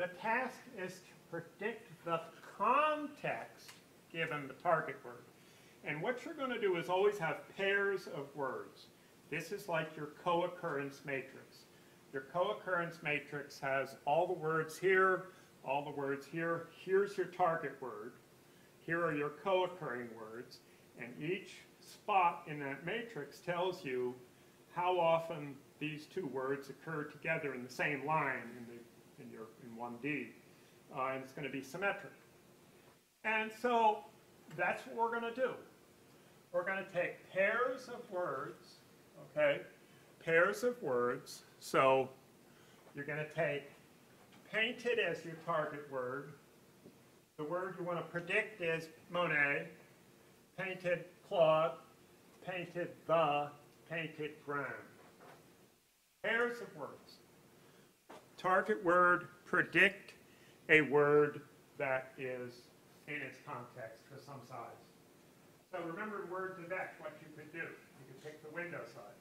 the task is to predict the context given the target word. And what you're going to do is always have pairs of words. This is like your co-occurrence matrix. Your co-occurrence matrix has all the words here, all the words here. Here's your target word. Here are your co-occurring words. And each spot in that matrix tells you how often these two words occur together in the same line in, the, in, your, 1D. Uh, and it's going to be symmetric. And so that's what we're going to do. We're going to take pairs of words, okay, pairs of words. So you're going to take painted as your target word. The word you want to predict is Monet, painted Claude, painted the, painted Brown. Pairs of words. Target word, predict a word that is in its context for some size. So remember words X, what you could do. You could pick the window size.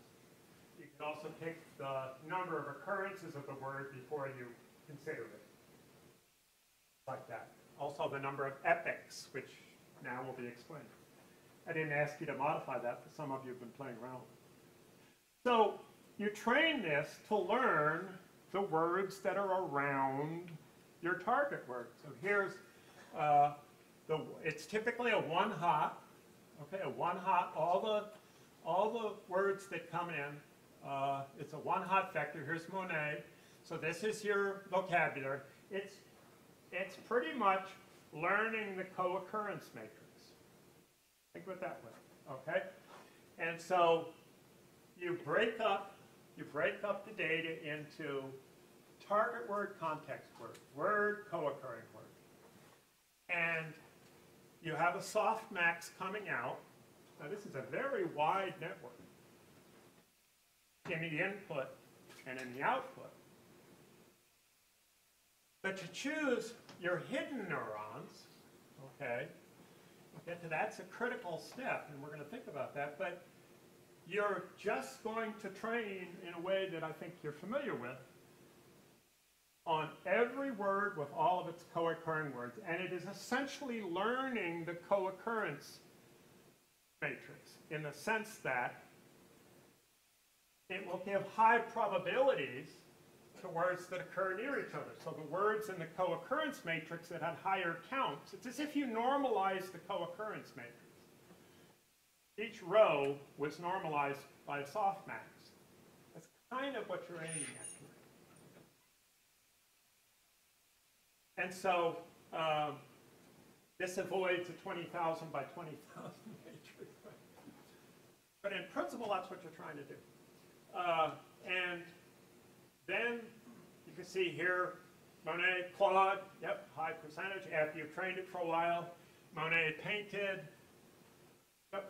You could also pick the number of occurrences of the word before you consider it. Like that. Also the number of epochs, which now will be explained. I didn't ask you to modify that, but some of you have been playing around. So you train this to learn the words that are around your target word. So here's, uh, the, it's typically a one hot, okay, a one hot, all the, all the words that come in, uh, it's a one hot vector. Here's Monet. So this is your vocabulary. It's, it's pretty much learning the co-occurrence matrix. Think of it that way, okay? And so you break up, you break up the data into target word, context word, word, co-occurring word. And you have a softmax coming out. Now, this is a very wide network in the input and in the output. But to choose your hidden neurons, okay, we'll get to that's a critical step, and we're going to think about that. But you're just going to train in a way that I think you're familiar with on every word with all of its co-occurring words, and it is essentially learning the co-occurrence matrix in the sense that it will give high probabilities to words that occur near each other. So the words in the co-occurrence matrix that had higher counts, it's as if you normalize the co-occurrence matrix. Each row was normalized by a softmax. That's kind of what you're aiming at. And so um, this avoids a 20,000 by 20,000 matrix. But in principle, that's what you're trying to do. Uh, and then you can see here, Monet, Claude, yep, high percentage. After you've trained it for a while, Monet painted,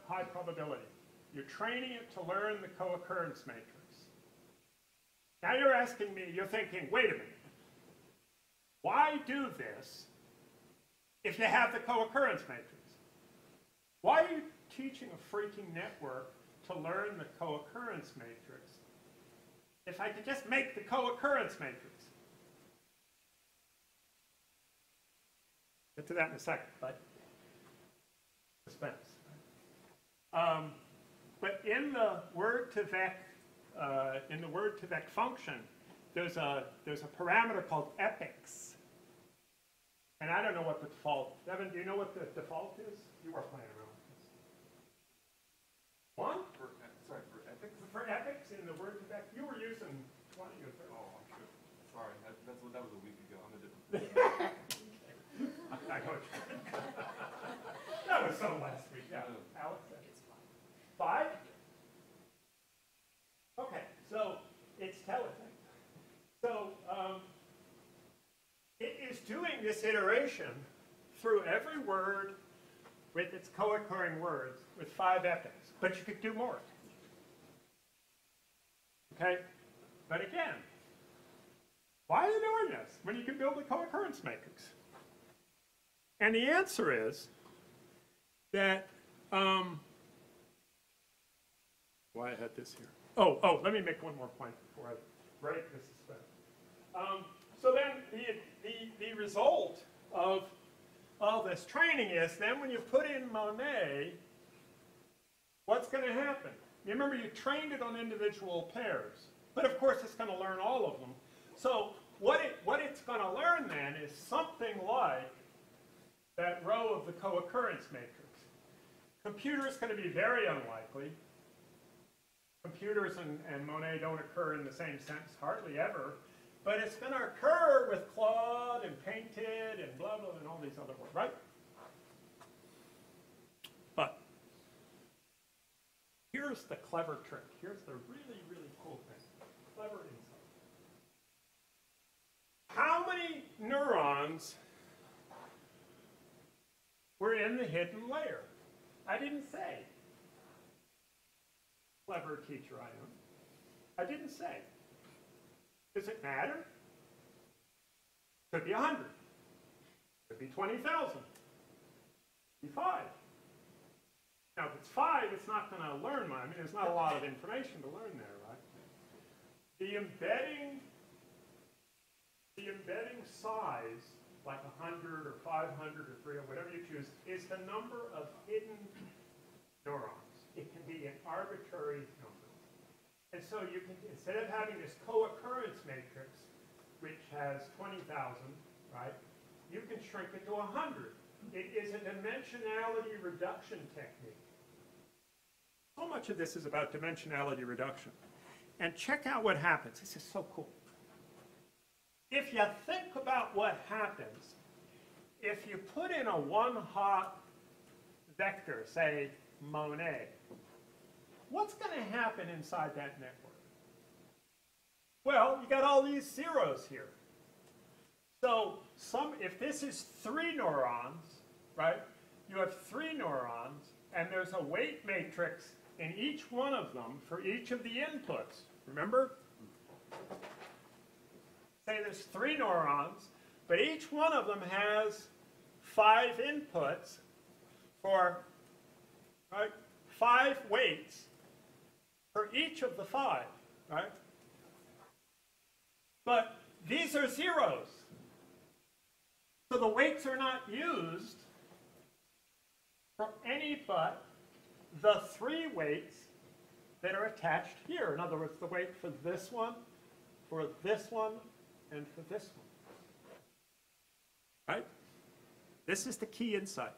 high probability. You're training it to learn the co-occurrence matrix. Now you're asking me, you're thinking, wait a minute. Why do this if you have the co-occurrence matrix? Why are you teaching a freaking network to learn the co-occurrence matrix if I could just make the co-occurrence matrix? Get to that in a second, but suspense. Um, but in the word2vec, uh, in the word2vec function, there's a there's a parameter called epochs. And I don't know what the default. Devin, do you know what the default is? You were playing around with this. One For, sorry, for epochs? for epochs in the word2vec. You were using 20 or 30. Oh, I'm sure. Sorry, that, that's what, that was a week ago. I'm a different. I know That was some last week, yeah. Alex said. Five? Okay, so it's telling. So um, it is doing this iteration through every word with its co-occurring words with five epochs, but you could do more. Okay, but again, why are you doing this when you can build a co-occurrence matrix? And the answer is that, um, why I had this here. Oh, oh, let me make one more point before I break this suspense. Um, so then the, the, the result of all this training is then when you put in Monet, what's going to happen? You remember you trained it on individual pairs, but of course it's going to learn all of them. So what, it, what it's going to learn then is something like that row of the co-occurrence matrix. Computer is going to be very unlikely. Computers and, and Monet don't occur in the same sentence hardly ever, but it's going to occur with Claude and Painted and blah, blah, and all these other words, right? But here's the clever trick. Here's the really, really cool thing. Clever insight. How many neurons were in the hidden layer? I didn't say. Clever teacher I am. I didn't say. Does it matter? Could be 100. Could be 20,000. Could be 5. Now, if it's 5, it's not going to learn much. I mean, there's not a lot of information to learn there, right? The embedding, the embedding size, like 100 or 500 or 300, whatever you choose, is the number of hidden neurons. It can be an arbitrary. And so you can, instead of having this co-occurrence matrix, which has 20,000, right, you can shrink it to 100. It is a dimensionality reduction technique. So much of this is about dimensionality reduction. And check out what happens. This is so cool. If you think about what happens if you put in a one-hot vector, say Monet, what's going to happen inside that network? Well, you got all these zeros here. So some, if this is three neurons, right, you have three neurons, and there's a weight matrix in each one of them for each of the inputs. Remember? Say there's three neurons, but each one of them has five inputs for right, five weights for each of the five, right? But these are zeros. So the weights are not used for any but the three weights that are attached here. In other words, the weight for this one, for this one, and for this one. Right? This is the key insight.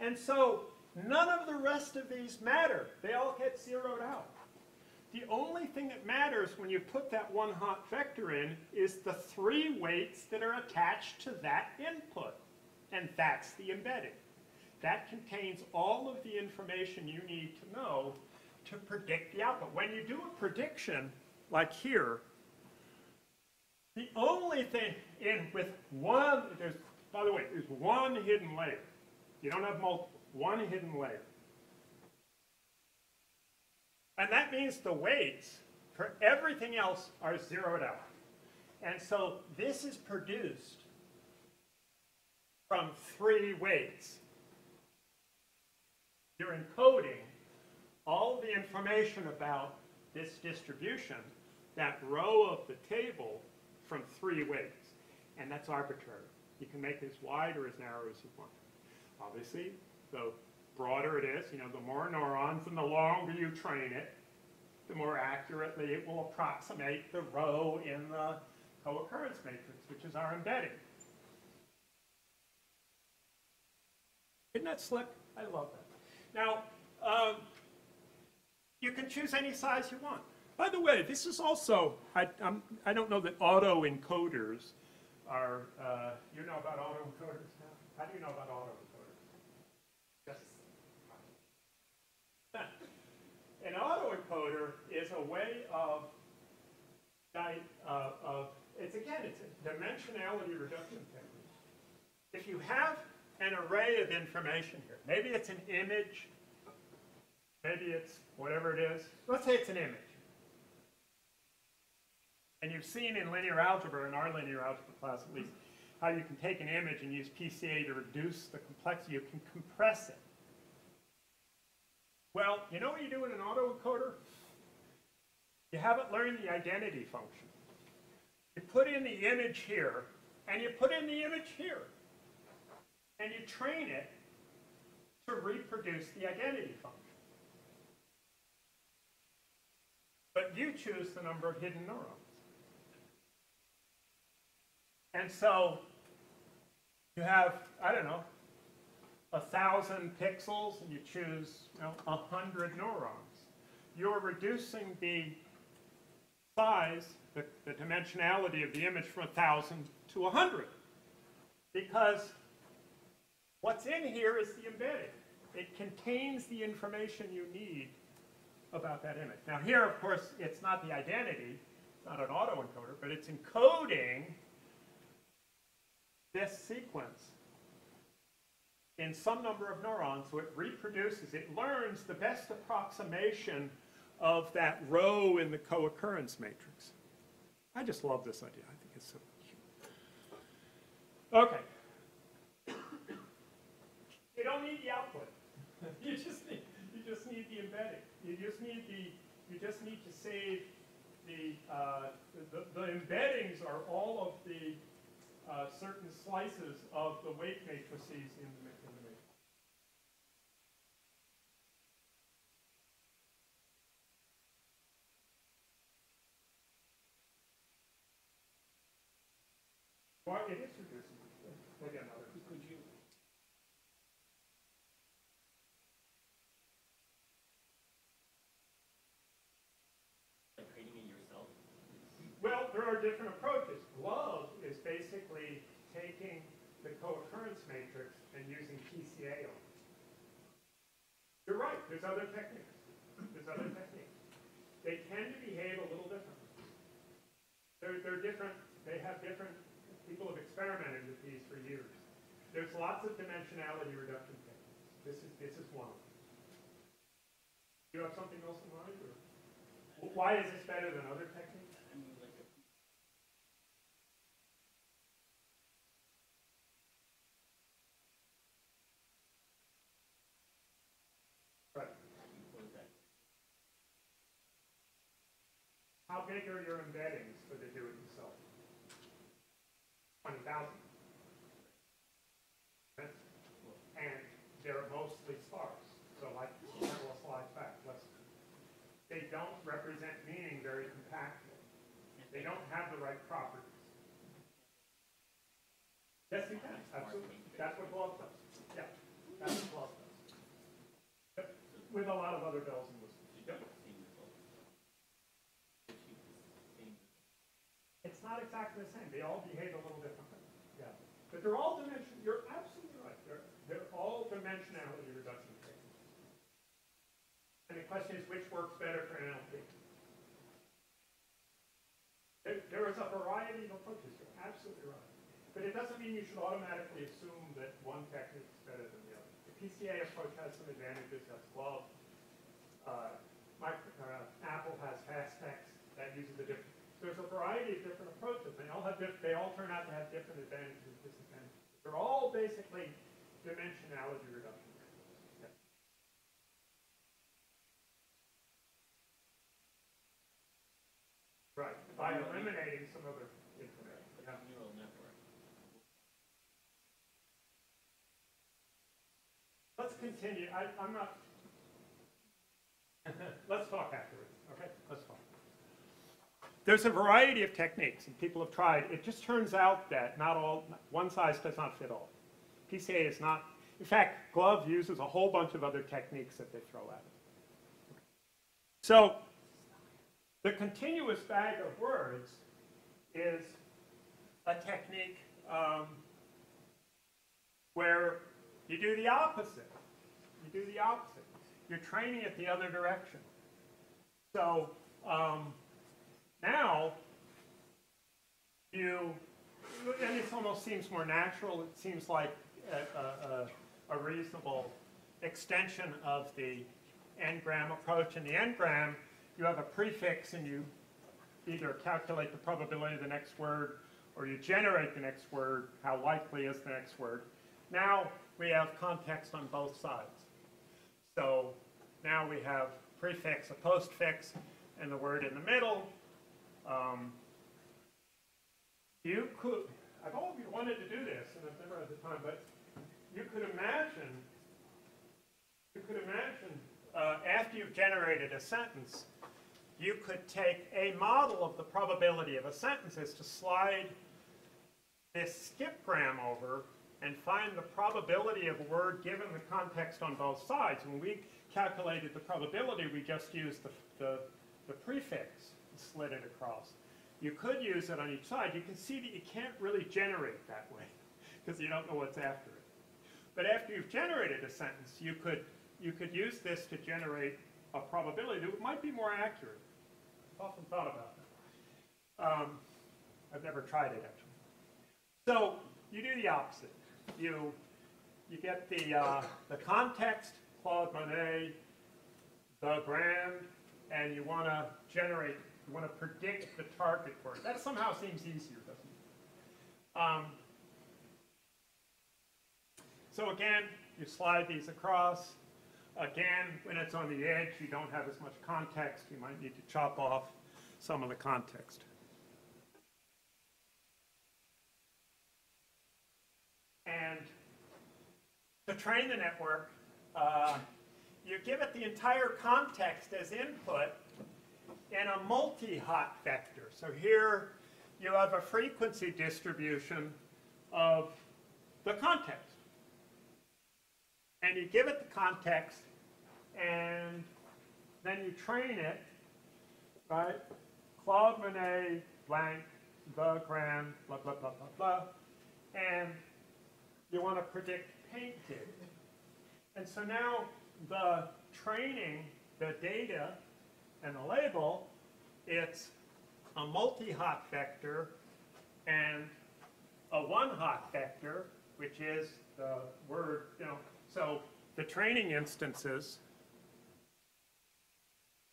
And so none of the rest of these matter. They all get zeroed out. The only thing that matters when you put that one hot vector in is the three weights that are attached to that input. And that's the embedding. That contains all of the information you need to know to predict the output. When you do a prediction, like here, the only thing in with one, there's, by the way, there's one hidden layer. You don't have multiple, one hidden layer. And that means the weights for everything else are zeroed out. And so this is produced from three weights. You're encoding all the information about this distribution, that row of the table, from three weights. And that's arbitrary. You can make it as wide or as narrow as you want. Obviously, the broader it is, you know, the more neurons and the longer you train it, the more accurately it will approximate the row in the co-occurrence matrix, which is our embedding. Isn't that slick? I love that. Now, um, you can choose any size you want. By the way, this is also, I, I'm, I don't know that auto-encoders are, uh, you know about auto-encoders now? How do you know about auto-encoders? Yes. An autoencoder is a way of, uh, of, it's again, it's a dimensionality reduction technique. If you have an array of information here, maybe it's an image, maybe it's whatever it is, let's say it's an image. And you've seen in linear algebra, in our linear algebra class at least, how you can take an image and use PCA to reduce the complexity. You can compress it. Well, you know what you do in an autoencoder? You haven't learned the identity function. You put in the image here, and you put in the image here. And you train it to reproduce the identity function. But you choose the number of hidden neurons. And so you have, I don't know, a thousand pixels and you choose you know, a hundred neurons. You're reducing the size, the, the dimensionality of the image from a thousand to a hundred. Because what's in here is the embedding. It contains the information you need about that image. Now here, of course, it's not the identity, it's not an autoencoder, but it's encoding this sequence in some number of neurons, so it reproduces, it learns the best approximation of that row in the co-occurrence matrix. I just love this idea. I think it's so cute. Okay. You don't need the output. you just need you just need the embedding. You just need the you just need to save the uh, the, the embeddings are all of the uh, certain slices of the weight matrices in the, matrix. Well, it is reducing. Maybe another. Could you, like creating it yourself? Well, there are different approaches. GloVe is basically taking the the co-occurrence matrix and using PCA on it. You're right, there's other techniques. There's other techniques. They tend to behave a little differently. They're, they're different, they have different, people have experimented with these for years. There's lots of dimensionality reduction techniques. This is, this is one of them. You have something else in mind, or? Why is this better than other techniques? I mean, like, a Right. what is that? How big are your embeddings for the do-it-yourself? Twenty thousand. And they're mostly sparse, so like, several slides back. They don't represent meaning very compactly. They don't have the right properties. Yes, you can, absolutely. That's what GloVe does. Yeah, that's what GloVe does. Yep, With a lot of other bells and whistles. Yep. It's not exactly the same. They all behave a little they're all dimension, you're absolutely right. They're, they're all dimensionality reduction techniques. And the question is, which works better for NLP? There, there is a variety of approaches. You're absolutely right. But it doesn't mean you should automatically assume that one technique is better than the other. The PCA approach has some advantages, that's well. Uh, micro, uh, Apple has fastText that uses a different, there's a variety of different approaches. They all have, they all turn out to have different advantages and disadvantages. They're all basically dimensionality reduction. Yeah. Right, by eliminating some other information. Yeah. neural network. Let's continue, I, I'm not, let's talk afterwards, okay? Let's talk. There's a variety of techniques, and people have tried. It just turns out that not all, one size does not fit all. PCA is not, in fact, GloVe uses a whole bunch of other techniques that they throw at it. So, the continuous bag of words is a technique um, where you do the opposite. You do the opposite. You're training it the other direction. So um, now you, and it almost seems more natural. It seems like a, a, a, reasonable extension of the n-gram approach. In the n-gram, you have a prefix and you either calculate the probability of the next word or you generate the next word, how likely is the next word. Now we have context on both sides. So now we have prefix, a postfix, and the word in the middle. Um, you could, I've always wanted to do this, and I've never had the time, but you could imagine, you could imagine, uh, after you've generated a sentence, you could take a model of the probability of a sentence is to slide this skipgram over and find the probability of a word given the context on both sides. When we calculated the probability, we just used the, the, the prefix slid it across. You could use it on each side. You can see that you can't really generate that way because you don't know what's after it. But after you've generated a sentence, you could, you could use this to generate a probability that might be more accurate. I've often thought about that. Um, I've never tried it actually. So you do the opposite. You you get the uh, the context, Claude Monet, the brand, and you want to generate, you want to predict the target word. That somehow seems easier, doesn't it? Um, so again, you slide these across. Again, when it's on the edge, you don't have as much context. You might need to chop off some of the context. And to train the network, uh, you give it the entire context as input in a multi-hot vector. So here you have a frequency distribution of the context. And you give it the context, and then you train it, right? Claude Monet, blank, the Grand, blah, blah, blah, blah, blah. And you want to predict painted. And so now the training, the data, and the label, it's a multi-hot vector and a one-hot vector, which is the word, you know, so the training instances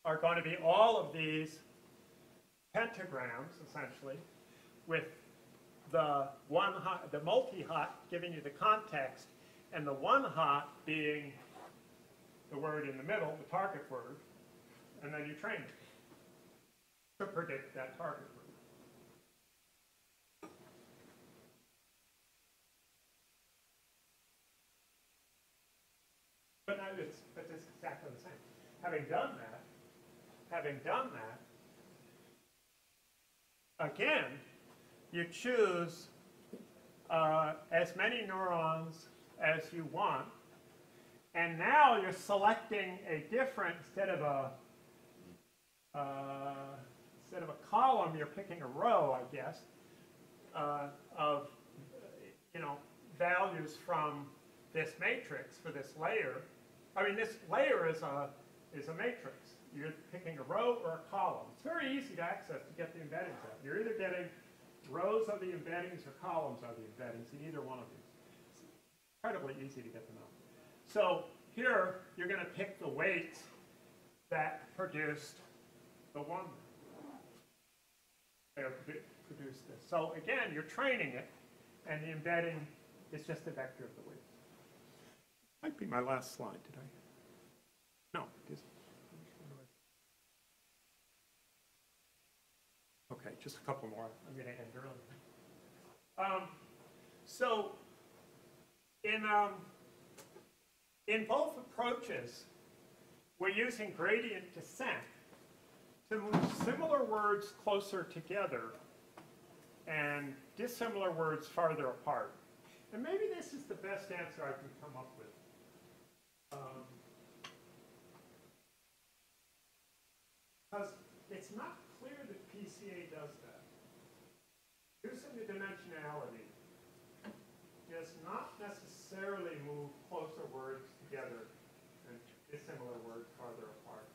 are going to be all of these pentagrams, essentially, with the one hot, the multi-hot giving you the context, and the one hot being the word in the middle, the target word, and then you train to predict that target word. But now it's, but it's exactly the same. Having done that, having done that, again, you choose uh, as many neurons as you want, and now you're selecting a different, instead of a, uh, instead of a column, you're picking a row, I guess, uh, of, you know, values from this matrix for this layer. I mean, this layer is a, is a matrix. You're picking a row or a column. It's very easy to access to get the embeddings out. You're either getting rows of the embeddings or columns of the embeddings in either one of these. It's incredibly easy to get them out. So here, you're going to pick the weights that produced the one. They produced this. So again, you're training it, and the embedding is just a vector of the weights. Might be my last slide, did I? No, it isn't. Okay, just a couple more. I'm going to end early. Um, so, in um, in both approaches, we're using gradient descent to move similar words closer together and dissimilar words farther apart. And maybe this is the best answer I can come up with. Um, Because it's not clear that PCA does that. Reducing the dimensionality does not necessarily move closer words together and dissimilar words farther apart.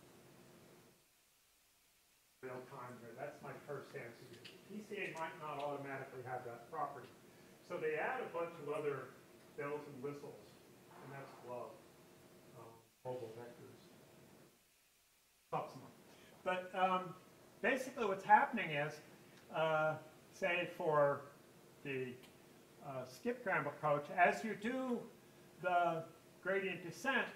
Real time here, that's my first answer. PCA might not automatically have that property. So they add a bunch of other bells and whistles, and that's GloVe, um, global vectors. But um, basically what's happening is, uh, say for the uh, skip-gram approach, as you do the gradient descent,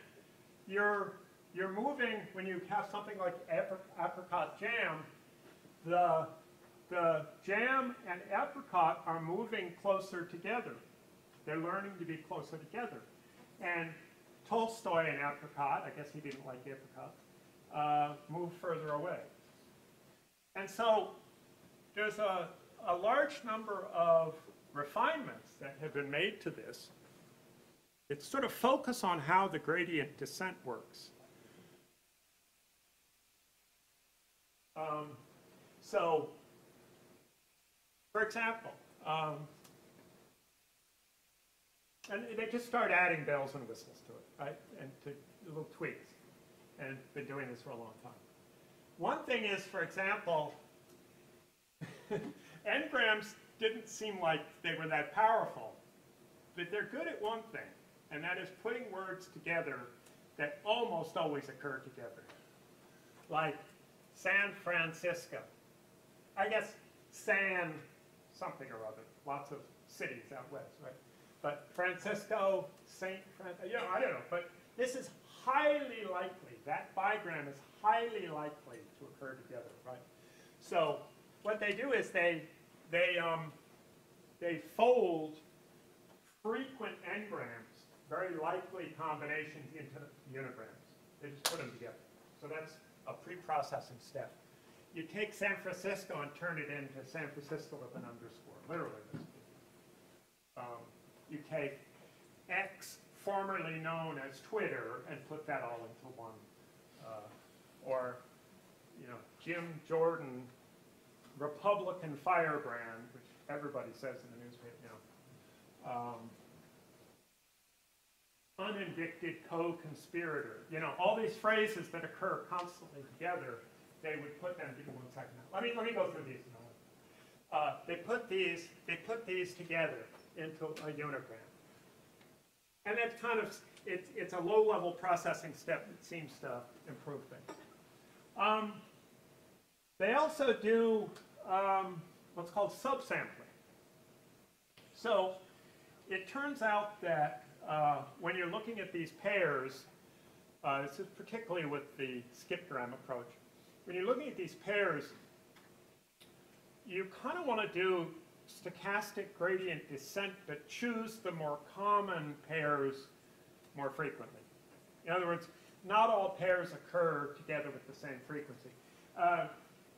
you're, you're moving, when you have something like apricot jam, the, the jam and apricot are moving closer together. They're learning to be closer together. And Tolstoy and apricot, I guess he didn't like apricot, uh, move further away. And so there's a, a large number of refinements that have been made to this. It's sort of focus on how the gradient descent works. Um, so, for example, um, and they just start adding bells and whistles to it, right? And to little tweaks and been doing this for a long time. One thing is, for example, n-grams didn't seem like they were that powerful, but they're good at one thing, and that is putting words together that almost always occur together. Like San Francisco. I guess San something or other, lots of cities out west, right? But Francisco, Saint, Fran you know, I don't know, but this is highly likely, that bigram is highly likely to occur together, right? So what they do is they, they, um, they fold frequent n-grams, very likely combinations into unigrams. They just put them together. So that's a pre-processing step. You take San Francisco and turn it into San Francisco with an underscore, literally. Um, you take X formerly known as Twitter and put that all into one. Uh, or, you know, Jim Jordan, Republican firebrand, which everybody says in the newspaper, you know. Um, unindicted co-conspirator. You know, all these phrases that occur constantly together, they would put them, give me one second. Let me, let me go through these. Uh, they put these, they put these together into a unigram. And that's kind of, it's, it's a low-level processing step that seems to improve things. Um, they also do um, what's called subsampling. So it turns out that uh, when you're looking at these pairs, uh, this is particularly with the skipgram approach, when you're looking at these pairs, you kind of want to do stochastic gradient descent, but choose the more common pairs more frequently. In other words, not all pairs occur together with the same frequency. Uh,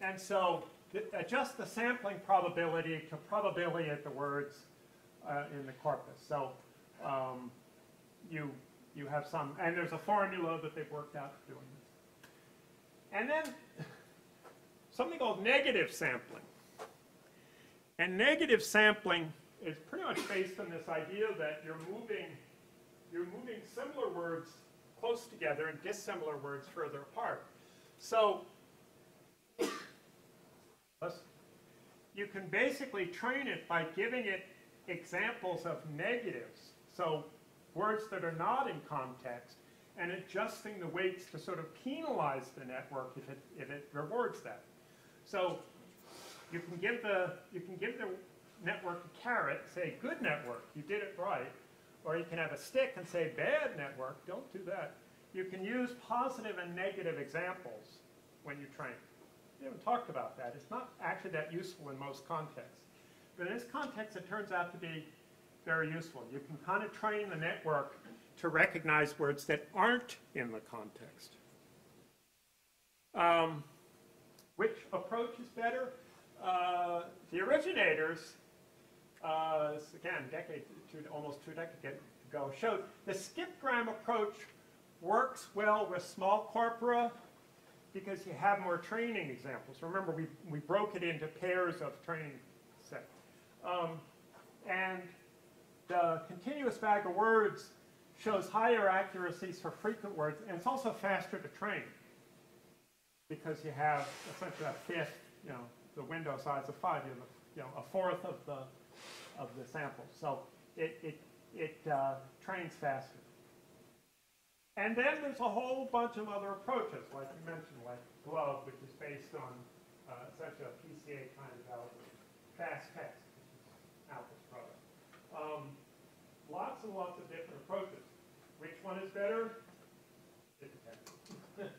and so th- adjust the sampling probability to probability at the words uh, in the corpus. So um, you, you have some, and there's a formula that they've worked out for doing. And then something called negative sampling. And negative sampling is pretty much based on this idea that you're moving, you're moving similar words close together and dissimilar words further apart. So you can basically train it by giving it examples of negatives. So words that are not in context and adjusting the weights to sort of penalize the network if it, if it rewards that. So you can give the, you can give the network a carrot, say, good network, you did it right. Or you can have a stick and say, bad network, don't do that. You can use positive and negative examples when you train. We haven't talked about that. It's not actually that useful in most contexts. But in this context, it turns out to be very useful. You can kind of train the network to recognize words that aren't in the context. Um, which approach is better? Uh, the originators, uh, again, decade, two, almost two decades ago, showed the skipgram approach works well with small corpora because you have more training examples. Remember, we, we broke it into pairs of training sets. Um, and the continuous bag of words shows higher accuracies for frequent words, and it's also faster to train because you have essentially a fifth, you know, the window size of five, you have, a, you know, a fourth of the of the sample. So it it it uh, trains faster. And then there's a whole bunch of other approaches, like you mentioned, like GloVe, which is based on uh, essentially a PCA kind of algorithm. fastText, Apple's product. Um, lots and lots of different approaches. One is better? It depends.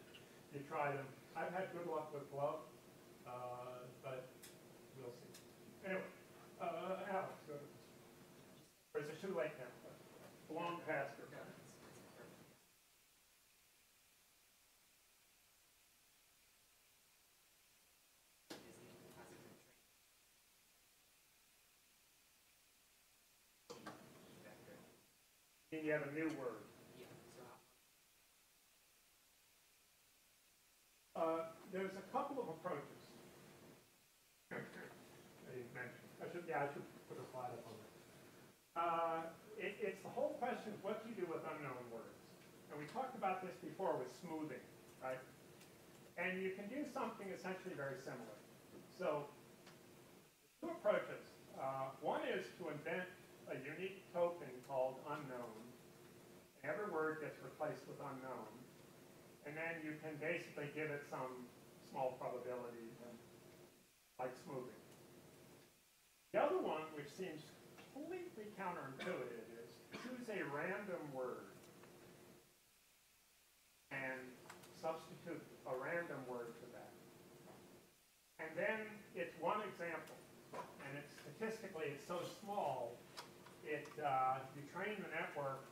you try them. I've had good luck with GloVe, uh, but we'll see. Anyway, uh, Alex, go to or is it too late now? Long past your time. You have a new word. Uh, there's a couple of approaches. that you mentioned. I should, yeah, I should put a slide up on that. Uh, it, it's the whole question of what do you do with unknown words? And we talked about this before with smoothing, right? And you can do something essentially very similar. So, two approaches. Uh, one is to invent a unique token called unknown. Every word gets replaced with unknown. And then you can basically give it some small probability, like smoothing. The other one, which seems completely counterintuitive, is choose a random word and substitute a random word for that. And then it's one example, and it's statistically it's so small, it uh, you train the network.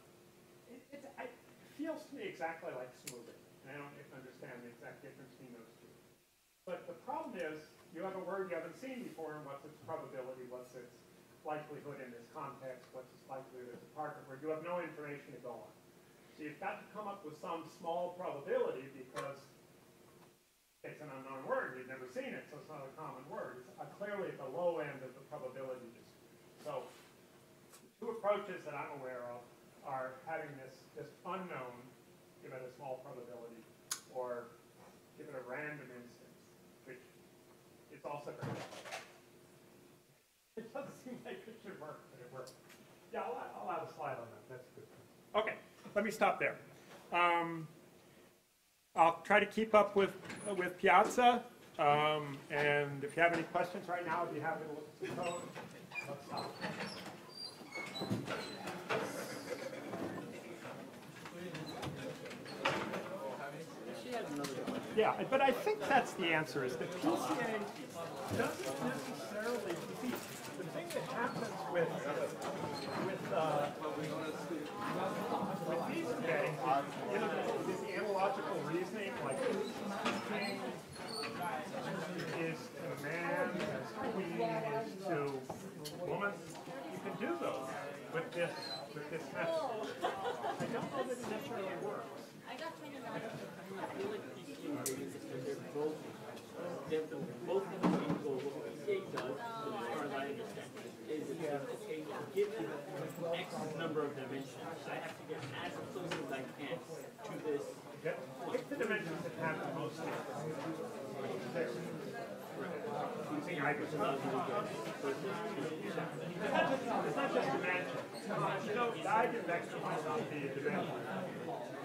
It, it's, I, it feels to me exactly like smoothing. And I don't understand the exact difference between those two. But the problem is, you have a word you haven't seen before, and what's its probability, what's its likelihood in this context, what's its likelihood as a target word. You have no information to go on. So you've got to come up with some small probability because it's an unknown word. You've never seen it, so it's not a common word. It's uh, clearly at the low end of the probability distribution. So the two approaches that I'm aware of are having this, this unknown, give it a small probability, or give it a random instance, is also very It doesn't seem like it should work, but it works. Yeah, I'll, I'll add a slide on that, that's good. Okay, let me stop there. Um, I'll try to keep up with, with Piazza, um, and if you have any questions right now, I'd be happy to look at code. Let's stop. Yeah, but I think that's the answer, is that PCA doesn't necessarily, the thing that happens with, with, uh, with PCA, you know, this analogical reasoning, like king is to man, as queen is to woman, you can do those with this, with this method. I don't know that it necessarily works. I got both, what I understand, is it says, okay, given X number of dimensions, I have to get as close as I can to this. Pick the dimensions that have the most. It's not just, it's. You the.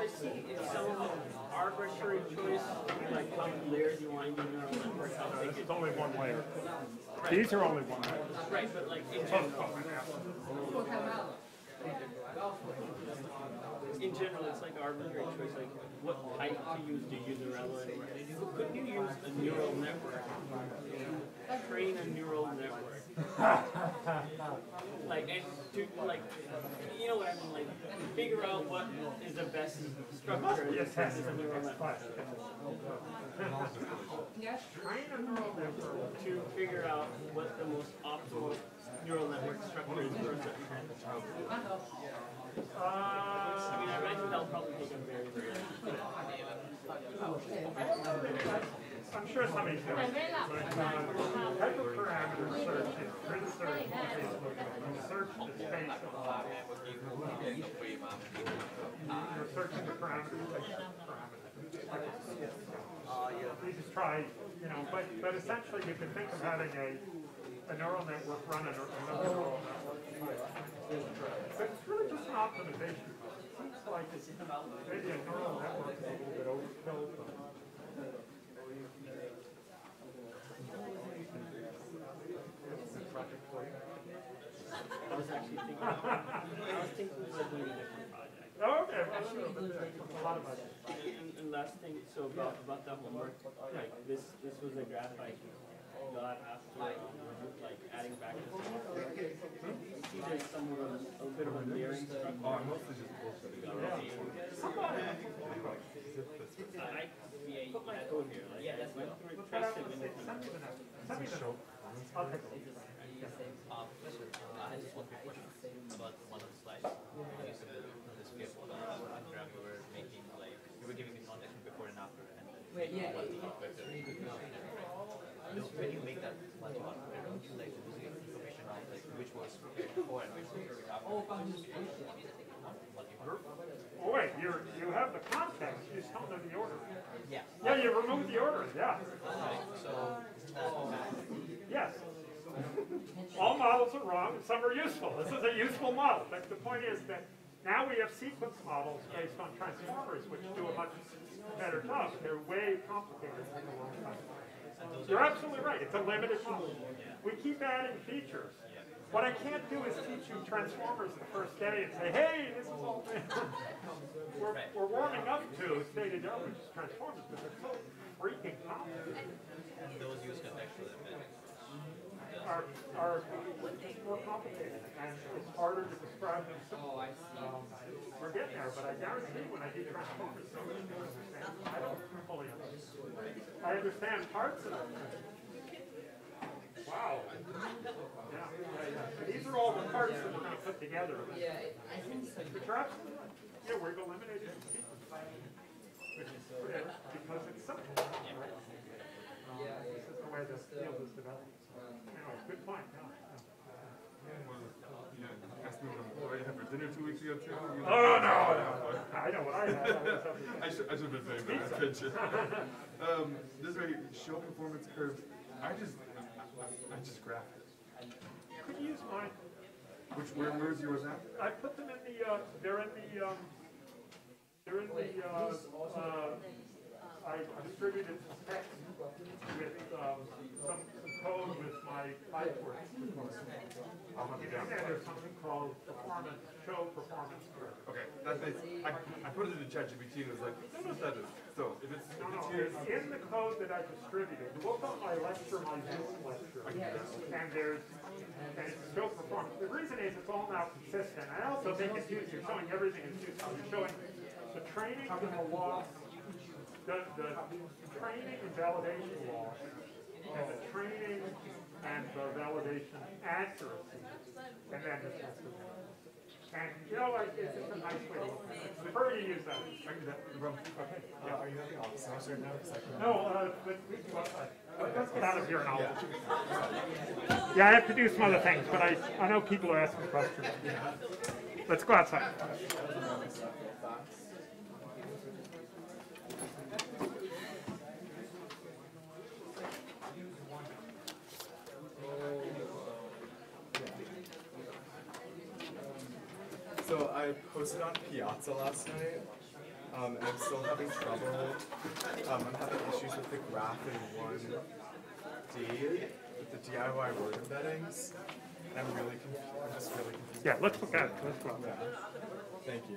it's some arbitrary choice, like how you want neural how big It's only one layer. These are only one layer. Right, but like in general, in general, it's like arbitrary choice, like what type to use to use a relevant. Could you use a neural network? Train a neural network. Like, and to, like, you know what I mean, like, figure out what is the best structure Yes, as yes, a yes, network. Train a neural network To figure out what the most optimal neural network structure is for a certain problem. I Uh, mean, I imagine that'll probably take a very, very I'm sure somebody's doing it, but uh, hyperparameter search is grid search is basically you search the space of You're searching the parameters, like parameters. You just try, you know, but, but essentially you can think of having a, a neural network run a- another neural network. But it's really just an optimization. It seems like it's, maybe a neural network is a little bit overkill, but I was actually thinking, I was thinking of doing a different project. Oh, okay, well, no, no, but there's a lot of us. And, and last thing, so about, about the homework, like, this, this was a graph I got after, um, like, adding back the software. You see there's some, of a a bit of a layering structure. I, I put my code here, like, I went through it, trusted and it. Send me the note. Send me the note. I'll take a look. Um, listen, I had just one quick question about one of the slides. You said that this gift, uh, diagram you were making, like, you were giving the context before and after, and yeah, what the vector could be. No, when you make that multi-hot don't you like lose information of like which was prepared before and which was prepared after? Oh, wait, you're, you have the context, you just don't know the order. Yeah. Yeah, you remove the order, yeah, Right, so, that, yes. All models are wrong, and some are useful. This is a useful model. But the point is that now we have sequence models based on transformers, which do a much better job. They're way complicated than the world transformers. You're absolutely right, it's a limited model. We keep adding features. What I can't do is teach you transformers the first day and say, hey, this is all we're, we're warming up to state of the art, which is transformers, but they're so freaking complicated. and those use contextual embedding. Are, are more complicated, and it's harder to describe them simply. Um, We're getting there, but I guarantee when I do transformers, somebody can understand I don't fully understand. I understand parts of it. Wow. Yeah. These are all the parts that we're gonna put together. Yeah, I think so. But you're absolutely right. Yeah, we've eliminated the. Which is good, because it's simple. right? Um, This is the way the field is developed. Good point, yeah. Yeah, me what I'm- what I had for dinner two weeks ago too. Oh, no, no. I know what I had. I should, I should have been paying better attention. um, this here, show performance curves. I just, I, I just graphed it. Could you use mine? Which, where, where's yours at? I put them in the, uh, they're in the, um, they're in the, uh, uh, I distributed some text with, um, some, some code with my PyTorch. I'll hunt it down. there's something called performance, show performance curve. Okay, that's nice. I, I put it into ChatGPT and it was like, I don't know what that is. So if it's, if No, no, it's here, it's in the code that I distributed. Look on my lecture, my Zoom lecture. And there's, and it's still performance. The reason is it's all now consistent. I also think it's used, you're showing everything is used. You're showing the training and the loss, the, the training and validation loss, and the training and the accuracy, and then the test of it. And, you know, like, it's just a nice way to look at it. I prefer you use that. I can. No. Okay. Uh, are you at the office hours right now? 'Cause I No, uh, but we can go outside. Let's get out of here now. Yeah, I have to do some other things, but I, I know people are asking questions. Let's go outside. So I posted on Piazza last night, um, and I'm still having trouble. Um, I'm having issues with the graph in 1D with the DIY word embeddings. And I'm really confused. I'm just really confused. Yeah, let's look at it. Let's look at Yeah. Thank you.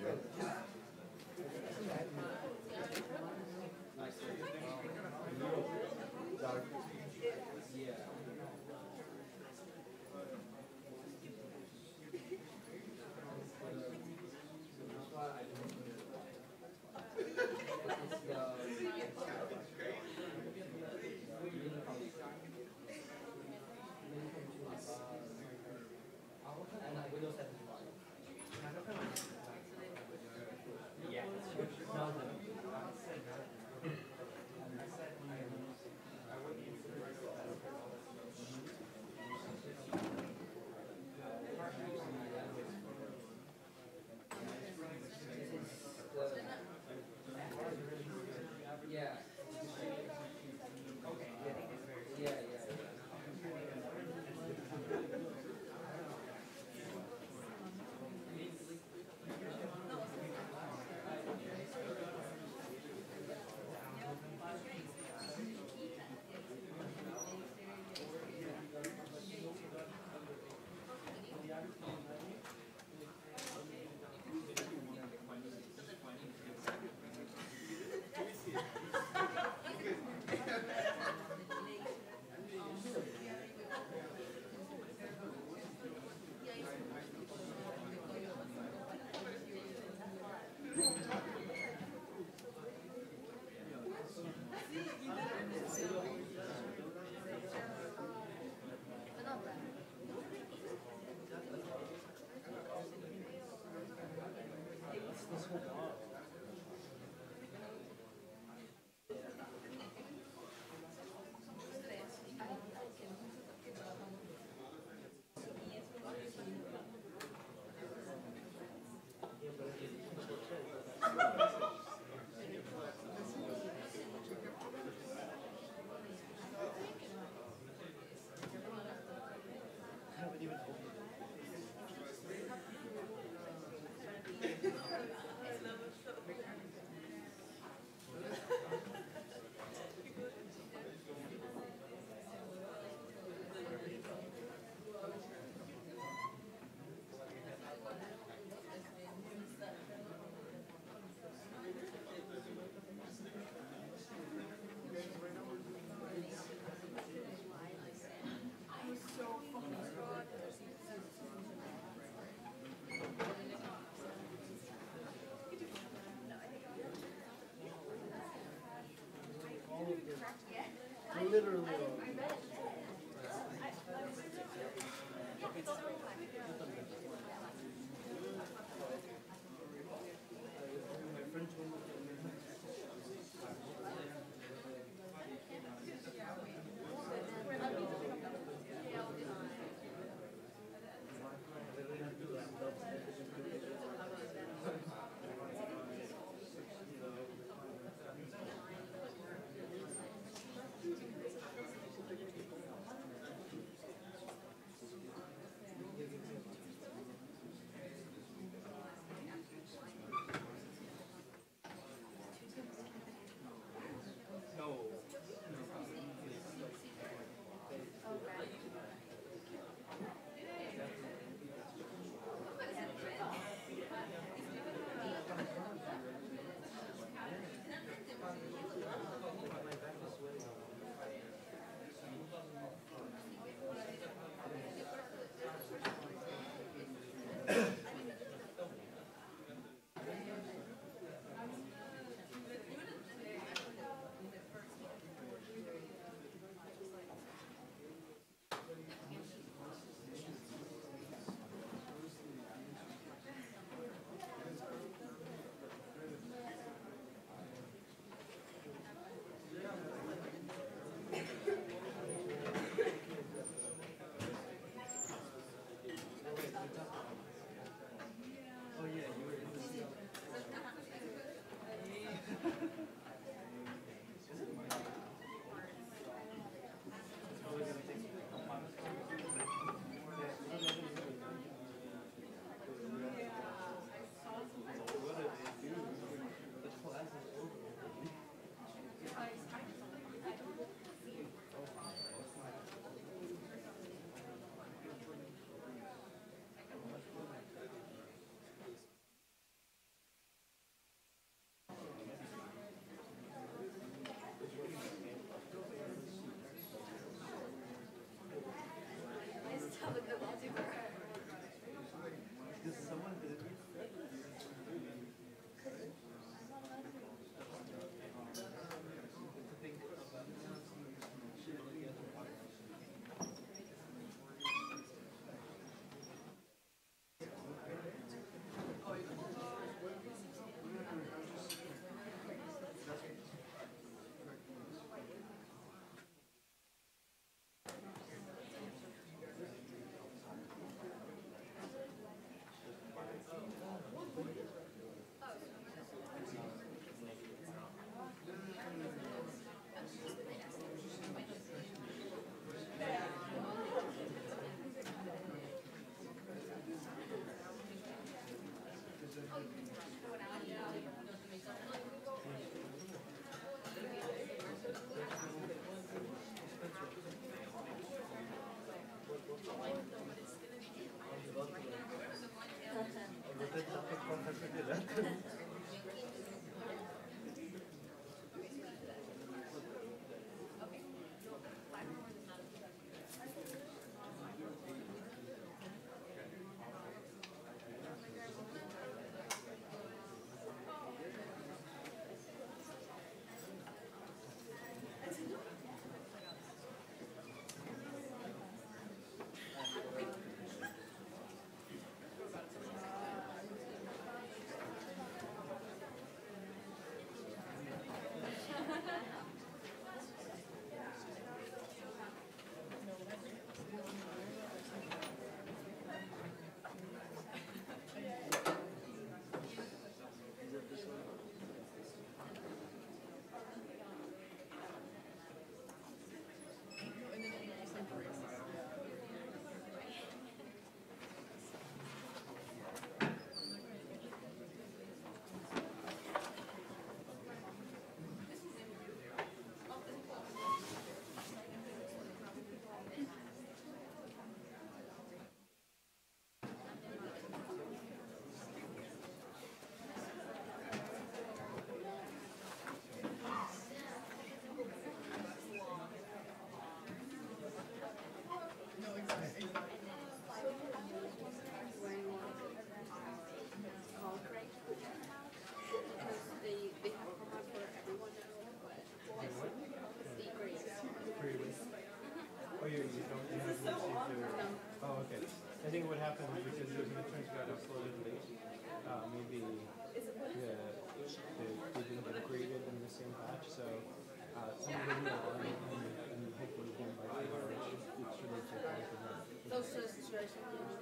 Of them. Literally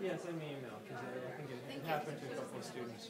Yeah, send me an email because I, think it happened to a couple of students.